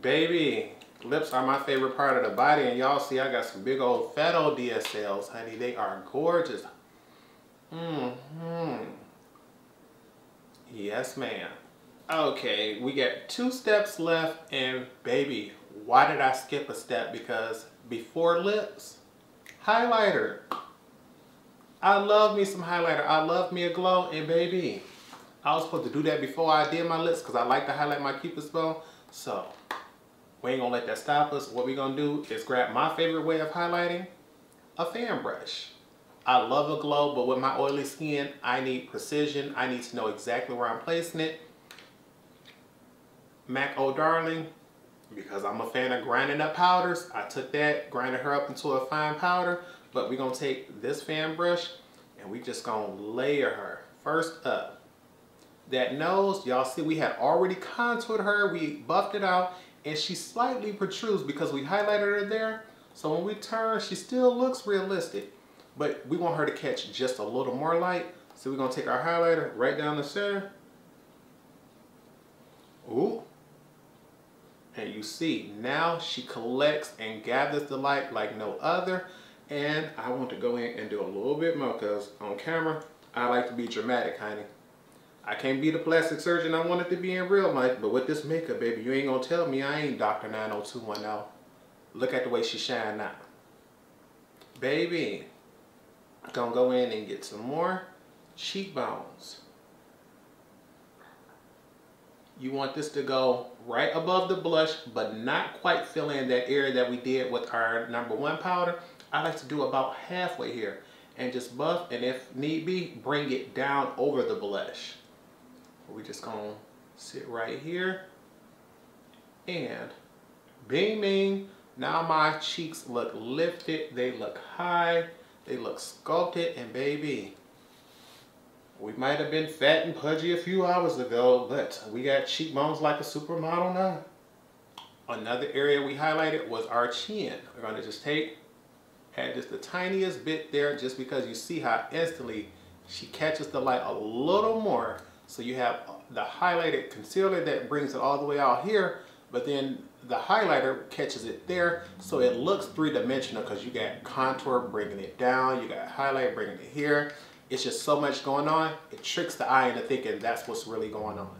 Baby, lips are my favorite part of the body. And y'all see I got some big old fat old DSLs, honey. They are gorgeous. Mm-hmm. Yes, ma'am. Okay, we got two steps left and baby, why did I skip a step? Because before lips, highlighter. I love me some highlighter. I love me a glow and baby, I was supposed to do that before I did my lips because I like to highlight my cupid's bow. So, we ain't gonna let that stop us. What we gonna do is grab my favorite way of highlighting, a fan brush. I love a glow, but with my oily skin, I need precision. I need to know exactly where I'm placing it. MAC Oh Darling, because I'm a fan of grinding up powders, I took that, grinded her up into a fine powder, but we're gonna take this fan brush and we just gonna layer her. First up, That nose, y'all see we had already contoured her, we buffed it out, and she slightly protrudes because we highlighted her there. So when we turn, she still looks realistic, but we want her to catch just a little more light. So we're gonna take our highlighter right down the center. Ooh. And you see, now she collects and gathers the light like no other. And I want to go in and do a little bit more because on camera, I like to be dramatic, honey. I can't be the plastic surgeon I wanted to be in real life, but with this makeup, baby, you ain't gonna tell me I ain't Dr. 90210. Look at the way she shine now. Baby, gonna go in and get some more cheekbones. You want this to go right above the blush, but not quite fill in that area that we did with our number one powder. I like to do about halfway here and just buff, and if need be, bring it down over the blush. We just gonna sit right here and bing. Now my cheeks look lifted, they look high, they look sculpted, and baby, we might have been fat and pudgy a few hours ago, but we got cheekbones like a supermodel now. Another area we highlighted was our chin. We're gonna just take, add just the tiniest bit there just because you see how instantly she catches the light a little more. So you have the highlighted concealer that brings it all the way out here, but then the highlighter catches it there. So it looks three-dimensional because you got contour bringing it down, you got highlight bringing it here. It's just so much going on. It tricks the eye into thinking that's what's really going on.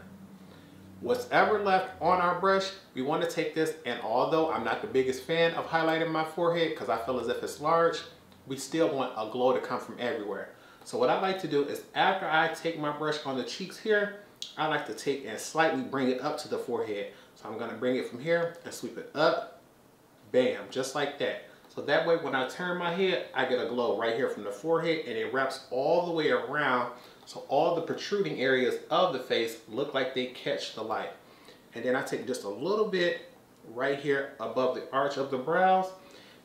What's ever left on our brush, we want to take this and although I'm not the biggest fan of highlighting my forehead because I feel as if it's large, we still want a glow to come from everywhere. So what I like to do is after I take my brush on the cheeks here, I like to take and slightly bring it up to the forehead. So I'm going to bring it from here and sweep it up. Bam, just like that. So that way when I turn my head, I get a glow right here from the forehead and it wraps all the way around. So all the protruding areas of the face look like they catch the light. And then I take just a little bit right here above the arch of the brows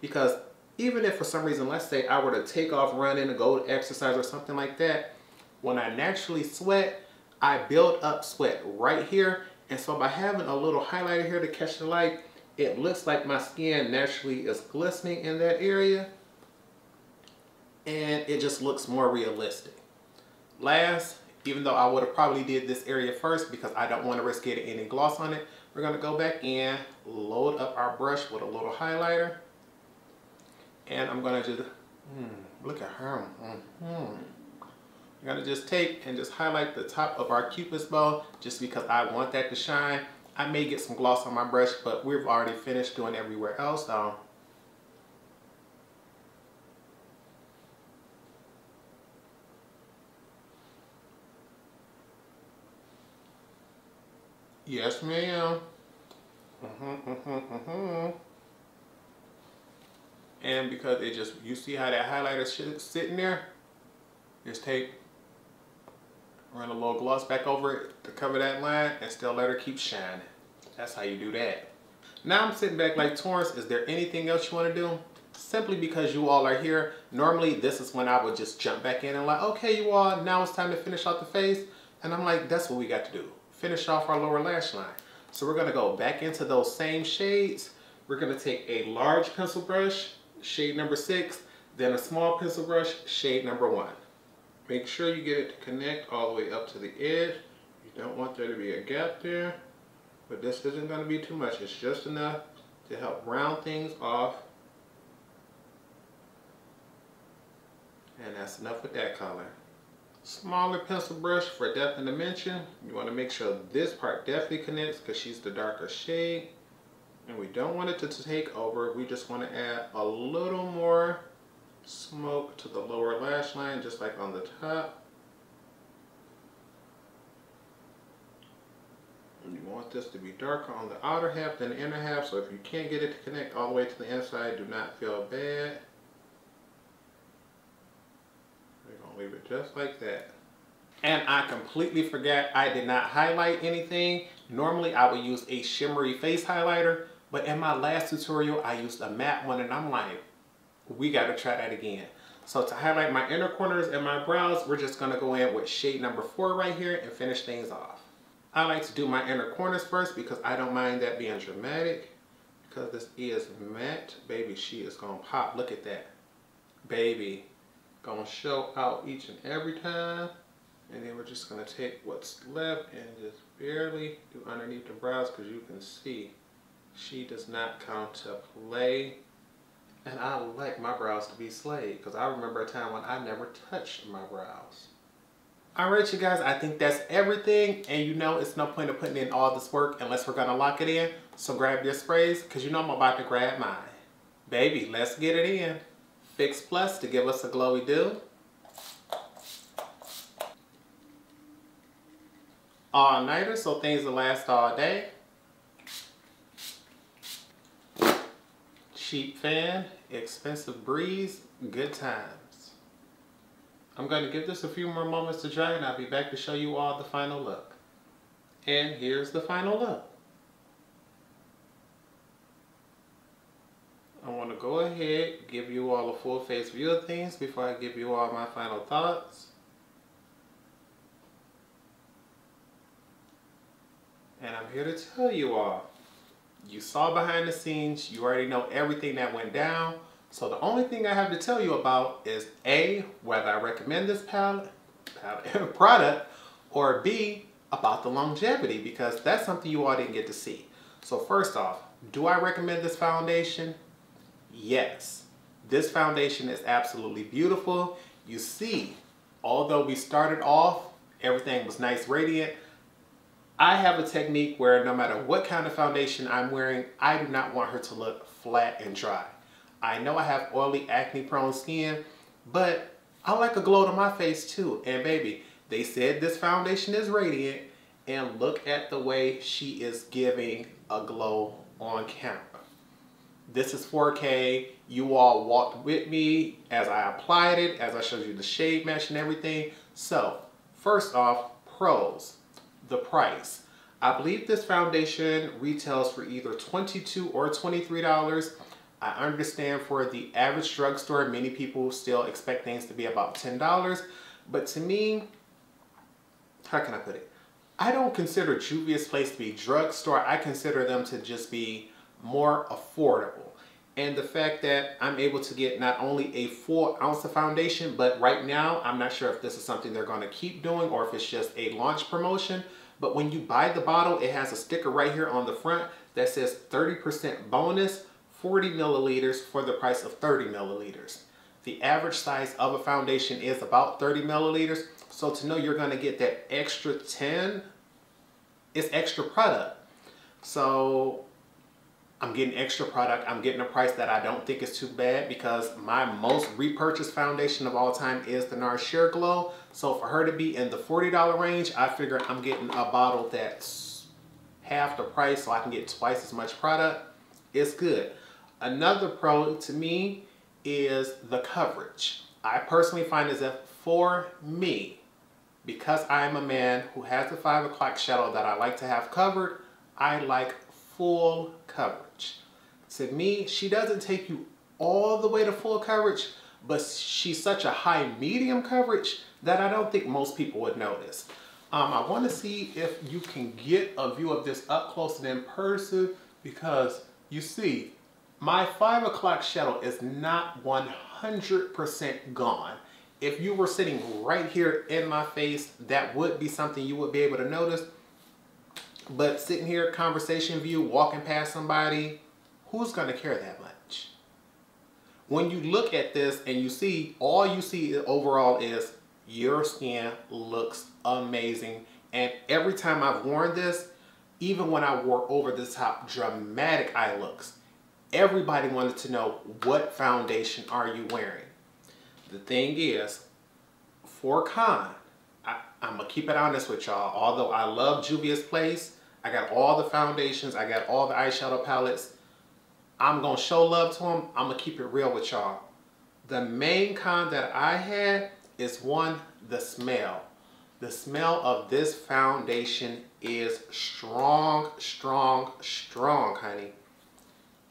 because even if for some reason, let's say I were to take off running and go to exercise or something like that, when I naturally sweat, I build up sweat right here. And so by having a little highlighter here to catch the light, it looks like my skin naturally is glistening in that area and it just looks more realistic. Last, even though I would have probably did this area first because I don't want to risk getting any gloss on it, we're going to go back in, load up our brush with a little highlighter, and I'm going to just, hmm, look at her. Mm -hmm. I'm to just take and just highlight the top of our cupid's bow just because I want that to shine. I may get some gloss on my brush, but we've already finished doing everywhere else. So Yes, ma'am. Mm-hmm, mm-hmm, mm-hmm. And because it just, you see how that highlighter is sitting there? Just take Run a little gloss back over it to cover that line and still let her keep shining. That's how you do that. Now I'm sitting back like Torrence, is there anything else you want to do? Simply because you all are here, normally this is when I would just jump back in and like, okay you all, now it's time to finish off the face. And I'm like, that's what we got to do. Finish off our lower lash line. So we're gonna go back into those same shades. We're gonna take a large pencil brush, shade number six, then a small pencil brush, shade number one. Make sure you get it to connect all the way up to the edge. You don't want there to be a gap there, but this isn't going to be too much. It's just enough to help round things off. And that's enough with that color. Smaller pencil brush for depth and dimension. You want to make sure this part definitely connects because she's the darker shade. And we don't want it to take over. We just want to add a little more smoke to the lower lash line just like on the top. And you want this to be darker on the outer half than the inner half so if you can't get it to connect all the way to the inside do not feel bad. We're going to leave it just like that. And I completely forgot I did not highlight anything. Normally I would use a shimmery face highlighter, but in my last tutorial I used a matte one and I'm like, we got to try that again. So to highlight my inner corners and my brows, we're just gonna go in with shade number four right here and finish things off. I like to do my inner corners first because I don't mind that being dramatic. Because this is matte, baby, she is gonna pop. Look at that. Baby, gonna show out each and every time. And then we're just gonna take what's left and just barely do underneath the brows because you can see she does not come to play. And I like my brows to be slayed because I remember a time when I never touched my brows. Alright you guys, I think that's everything and you know it's no point of putting in all this work unless we're gonna lock it in. So grab your sprays because you know I'm about to grab mine. Baby, let's get it in. Fix Plus to give us a glowy do. All-nighter so things will last all day. Cheap fan, expensive breeze, good times. I'm going to give this a few more moments to dry and I'll be back to show you all the final look. And here's the final look. I want to go ahead, give you all a full face view of things before I give you all my final thoughts. And I'm here to tell you all, you saw behind the scenes, you already know everything that went down. So the only thing I have to tell you about is A, whether I recommend this palette, palette [laughs] product, or B, about the longevity, because that's something you all didn't get to see. So first off, do I recommend this foundation? Yes. This foundation is absolutely beautiful. You see, although we started off, everything was nice, radiant, I have a technique where no matter what kind of foundation I'm wearing, I do not want her to look flat and dry. I know I have oily, acne prone skin, but I like a glow to my face too. And baby, they said this foundation is radiant and look at the way she is giving a glow on camera. This is 4K. You all walked with me as I applied it, as I showed you the shade mesh and everything. So, first off, pros the price. I believe this foundation retails for either 22 or $23. I understand for the average drugstore, many people still expect things to be about $10. But to me, how can I put it? I don't consider Juvia's Place to be drugstore. I consider them to just be more affordable. And the fact that I'm able to get not only a full ounce of foundation, but right now, I'm not sure if this is something they're going to keep doing or if it's just a launch promotion. But when you buy the bottle, it has a sticker right here on the front that says 30% bonus, 40 milliliters for the price of 30 milliliters. The average size of a foundation is about 30 milliliters. So to know you're gonna get that extra 10, it's extra product. So I'm getting extra product. I'm getting a price that I don't think is too bad because my most repurchased foundation of all time is the NARS Sheer Glow. So for her to be in the $40 range, I figure I'm getting a bottle that's half the price so I can get twice as much product. It's good. Another pro to me is the coverage. I personally find as if for me, because I'm a man who has the 5 o'clock shadow that I like to have covered, I like full coverage. To me, she doesn't take you all the way to full coverage, but she's such a high medium coverage that I don't think most people would notice. Um, I want to see if you can get a view of this up close and in person because you see, my 5 o'clock shadow is not 100% gone. If you were sitting right here in my face, that would be something you would be able to notice. But sitting here, conversation view, walking past somebody, who's going to care that much? When you look at this and you see, all you see overall is your skin looks amazing. And every time I've worn this, even when I wore over the top dramatic eye looks, everybody wanted to know what foundation are you wearing? The thing is, for con, I, am gonna keep it honest with y'all. Although I love Juvia's Place, I got all the foundations. I got all the eyeshadow palettes. I'm going to show love to them. I'm going to keep it real with y'all. The main con that I had is one, the smell. The smell of this foundation is strong, strong, strong, honey.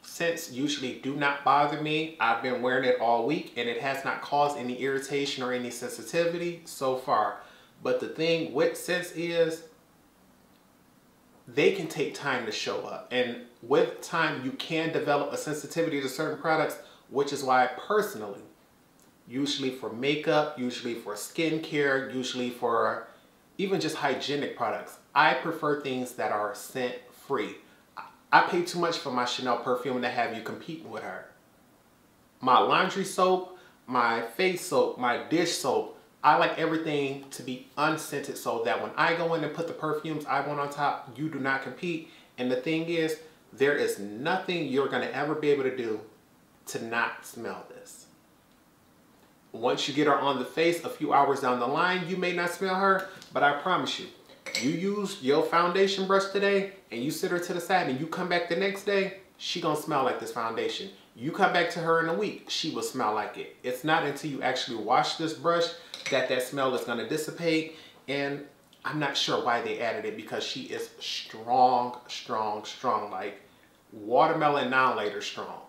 scents usually do not bother me. I've been wearing it all week and it has not caused any irritation or any sensitivity so far. But the thing with scents is they can take time to show up. And with time, you can develop a sensitivity to certain products, which is why personally, usually for makeup, usually for skincare, usually for even just hygienic products, I prefer things that are scent free. I pay too much for my Chanel perfume to have you competing with her. My laundry soap, my face soap, my dish soap, I like everything to be unscented so that when I go in and put the perfumes I want on top, you do not compete. And the thing is, there is nothing you're going to ever be able to do to not smell this. Once you get her on the face a few hours down the line, you may not smell her, but I promise you, you use your foundation brush today and you sit her to the side and you come back the next day, she gonna smell like this foundation. You come back to her in a week, she will smell like it. It's not until you actually wash this brush that that smell is gonna dissipate. And I'm not sure why they added it because she is strong, strong, strong, like watermelon now later strong.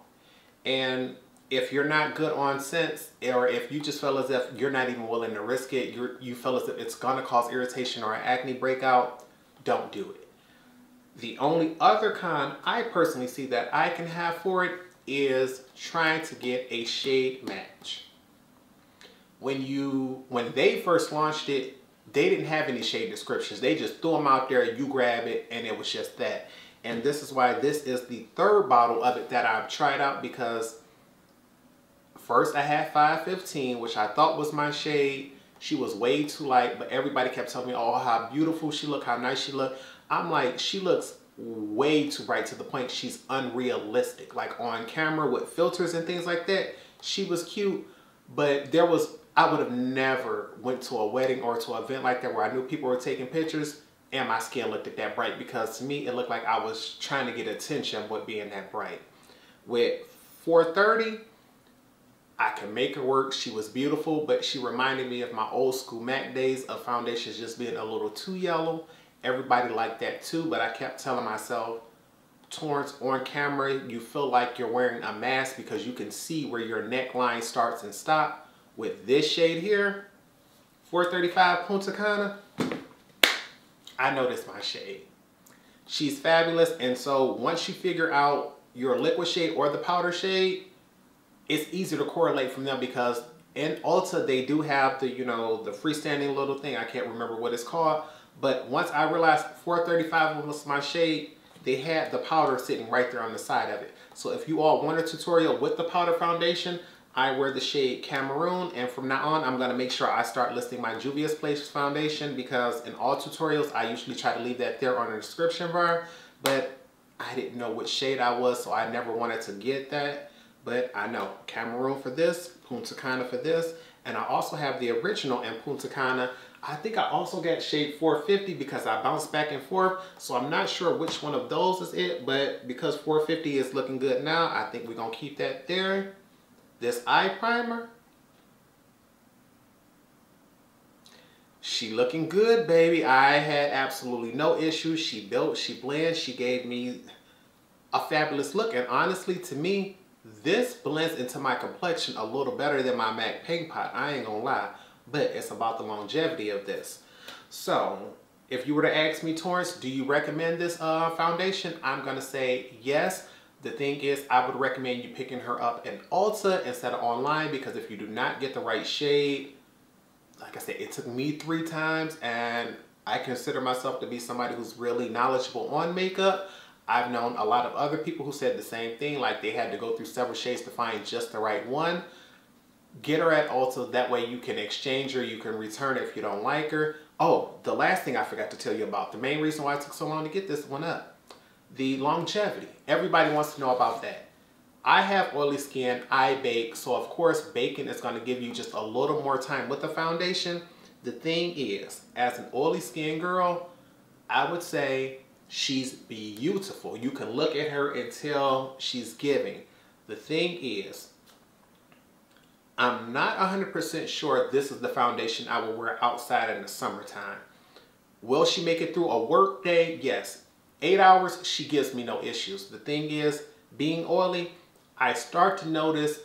And if you're not good on scents or if you just feel as if you're not even willing to risk it, you you feel as if it's gonna cause irritation or an acne breakout, don't do it. The only other con I personally see that I can have for it is trying to get a shade match. When you, when they first launched it, they didn't have any shade descriptions. They just threw them out there, you grab it, and it was just that. And this is why this is the third bottle of it that I've tried out because First, I had 515, which I thought was my shade. She was way too light, but everybody kept telling me, oh, how beautiful she looked, how nice she looked. I'm like, she looks way too bright to the point she's unrealistic. Like on camera with filters and things like that, she was cute, but there was, I would have never went to a wedding or to an event like that where I knew people were taking pictures and my skin looked at that bright because to me, it looked like I was trying to get attention with being that bright. With 430, I can make her work. She was beautiful, but she reminded me of my old school MAC days of foundations just being a little too yellow. Everybody liked that too, but I kept telling myself, Torrence, on camera, you feel like you're wearing a mask because you can see where your neckline starts and stop. With this shade here, 435 Punta Cana, I know this my shade. She's fabulous, and so once you figure out your liquid shade or the powder shade, it's easier to correlate from them because in Ulta they do have the, you know, the freestanding little thing. I can't remember what it's called. But once I realized 435 was my shade, they had the powder sitting right there on the side of it. So if you all want a tutorial with the powder foundation, I wear the shade Cameroon and from now on I'm going to make sure I start listing my Juvia's Place foundation because in all tutorials I usually try to leave that there on the description bar but I didn't know which shade I was so I never wanted to get that but I know Cameroon for this, Punta Cana for this, and I also have the original and Punta Cana. I think I also got shade 450 because I bounced back and forth, so I'm not sure which one of those is it, but because 450 is looking good now, I think we're gonna keep that there. This eye primer, she looking good, baby. I had absolutely no issues. She built, she blends, she gave me a fabulous look, and honestly, to me, this blends into my complexion a little better than my MAC Paint Pot, I ain't gonna lie, but it's about the longevity of this. So, if you were to ask me, Torrence, do you recommend this uh, foundation? I'm gonna say yes. The thing is, I would recommend you picking her up in Ulta instead of online because if you do not get the right shade, like I said, it took me three times and I consider myself to be somebody who's really knowledgeable on makeup. I've known a lot of other people who said the same thing, like they had to go through several shades to find just the right one. Get her at Ulta, that way you can exchange her, you can return if you don't like her. Oh, the last thing I forgot to tell you about, the main reason why it took so long to get this one up, the longevity. Everybody wants to know about that. I have oily skin, I bake, so of course baking is gonna give you just a little more time with the foundation. The thing is, as an oily skin girl, I would say She's beautiful. You can look at her and tell she's giving. The thing is, I'm not 100% sure this is the foundation I will wear outside in the summertime. Will she make it through a work day? Yes. Eight hours, she gives me no issues. The thing is, being oily, I start to notice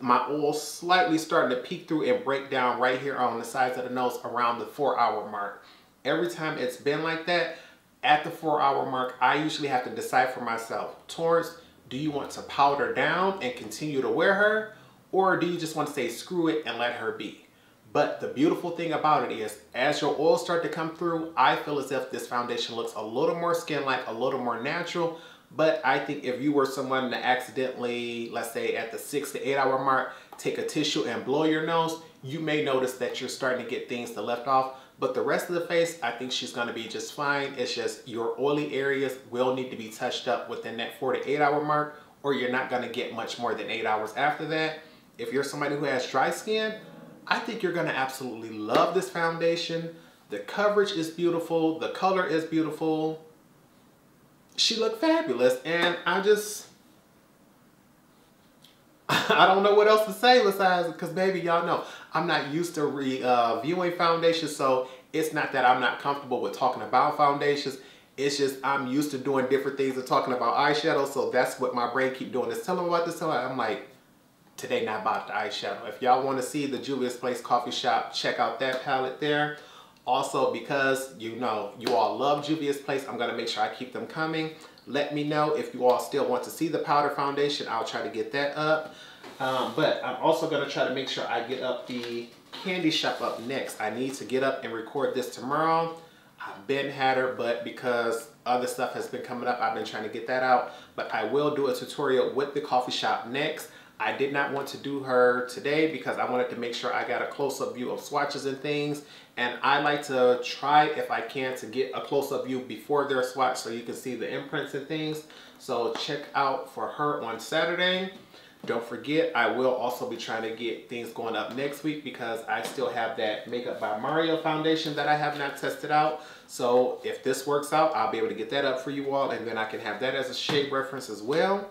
my oil slightly starting to peek through and break down right here on the sides of the nose around the four hour mark. Every time it's been like that, at the four hour mark, I usually have to decide for myself, Torrence, do you want to powder down and continue to wear her? Or do you just want to say screw it and let her be? But the beautiful thing about it is, as your oils start to come through, I feel as if this foundation looks a little more skin-like, a little more natural, but I think if you were someone to accidentally, let's say at the six to eight hour mark, take a tissue and blow your nose, you may notice that you're starting to get things to left off. But the rest of the face, I think she's gonna be just fine. It's just your oily areas will need to be touched up within that four to eight hour mark, or you're not gonna get much more than eight hours after that. If you're somebody who has dry skin, I think you're gonna absolutely love this foundation. The coverage is beautiful, the color is beautiful, she looked fabulous and I just [laughs] I don't know what else to say besides because baby y'all know I'm not used to re, uh, foundations so it's not that I'm not comfortable with talking about foundations. It's just I'm used to doing different things and talking about eyeshadow so that's what my brain keep doing. Is telling me about this tell I'm like today not about the eyeshadow if y'all want to see the Juvia's Place coffee shop check out that palette there also, because you know you all love Juvia's Place, I'm going to make sure I keep them coming. Let me know if you all still want to see the powder foundation. I'll try to get that up. Um, but I'm also going to try to make sure I get up the candy shop up next. I need to get up and record this tomorrow. I've been had her, but because other stuff has been coming up, I've been trying to get that out. But I will do a tutorial with the coffee shop next. I did not want to do her today because I wanted to make sure I got a close-up view of swatches and things. And I like to try, if I can, to get a close-up view before they're swatched so you can see the imprints and things. So check out for her on Saturday. Don't forget, I will also be trying to get things going up next week because I still have that Makeup by Mario foundation that I have not tested out. So if this works out, I'll be able to get that up for you all and then I can have that as a shade reference as well.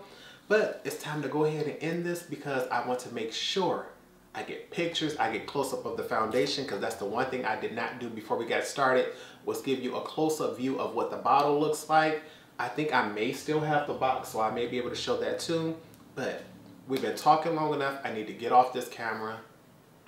But it's time to go ahead and end this because I want to make sure I get pictures, I get close-up of the foundation because that's the one thing I did not do before we got started was give you a close-up view of what the bottle looks like. I think I may still have the box so I may be able to show that too. But we've been talking long enough. I need to get off this camera.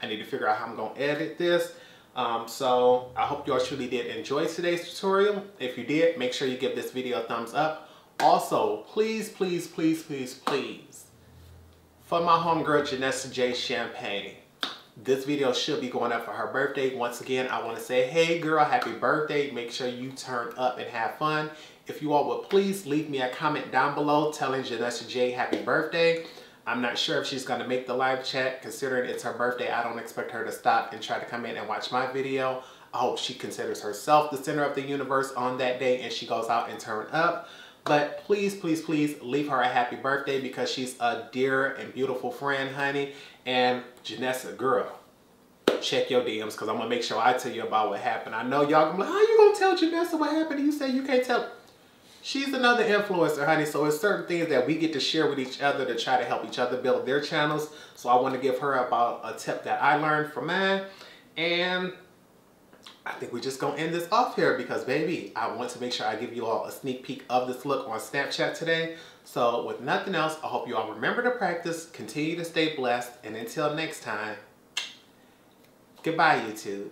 I need to figure out how I'm going to edit this. Um, so I hope you all truly did enjoy today's tutorial. If you did, make sure you give this video a thumbs up. Also, please, please, please, please, please, for my homegirl Janessa J Champagne, this video should be going up for her birthday. Once again, I want to say, hey girl, happy birthday. Make sure you turn up and have fun. If you all would please leave me a comment down below telling Janessa J happy birthday. I'm not sure if she's going to make the live chat. Considering it's her birthday, I don't expect her to stop and try to come in and watch my video. I hope she considers herself the center of the universe on that day and she goes out and turn up. But please, please, please leave her a happy birthday because she's a dear and beautiful friend, honey. And Janessa, girl, check your DMs because I'm going to make sure I tell you about what happened. I know y'all gonna be like, how you going to tell Janessa what happened? You say you can't tell. She's another influencer, honey. So it's certain things that we get to share with each other to try to help each other build their channels. So I want to give her about a tip that I learned from mine. And I think we're just gonna end this off here because baby, I want to make sure I give you all a sneak peek of this look on Snapchat today. So with nothing else, I hope you all remember to practice, continue to stay blessed, and until next time, goodbye YouTube.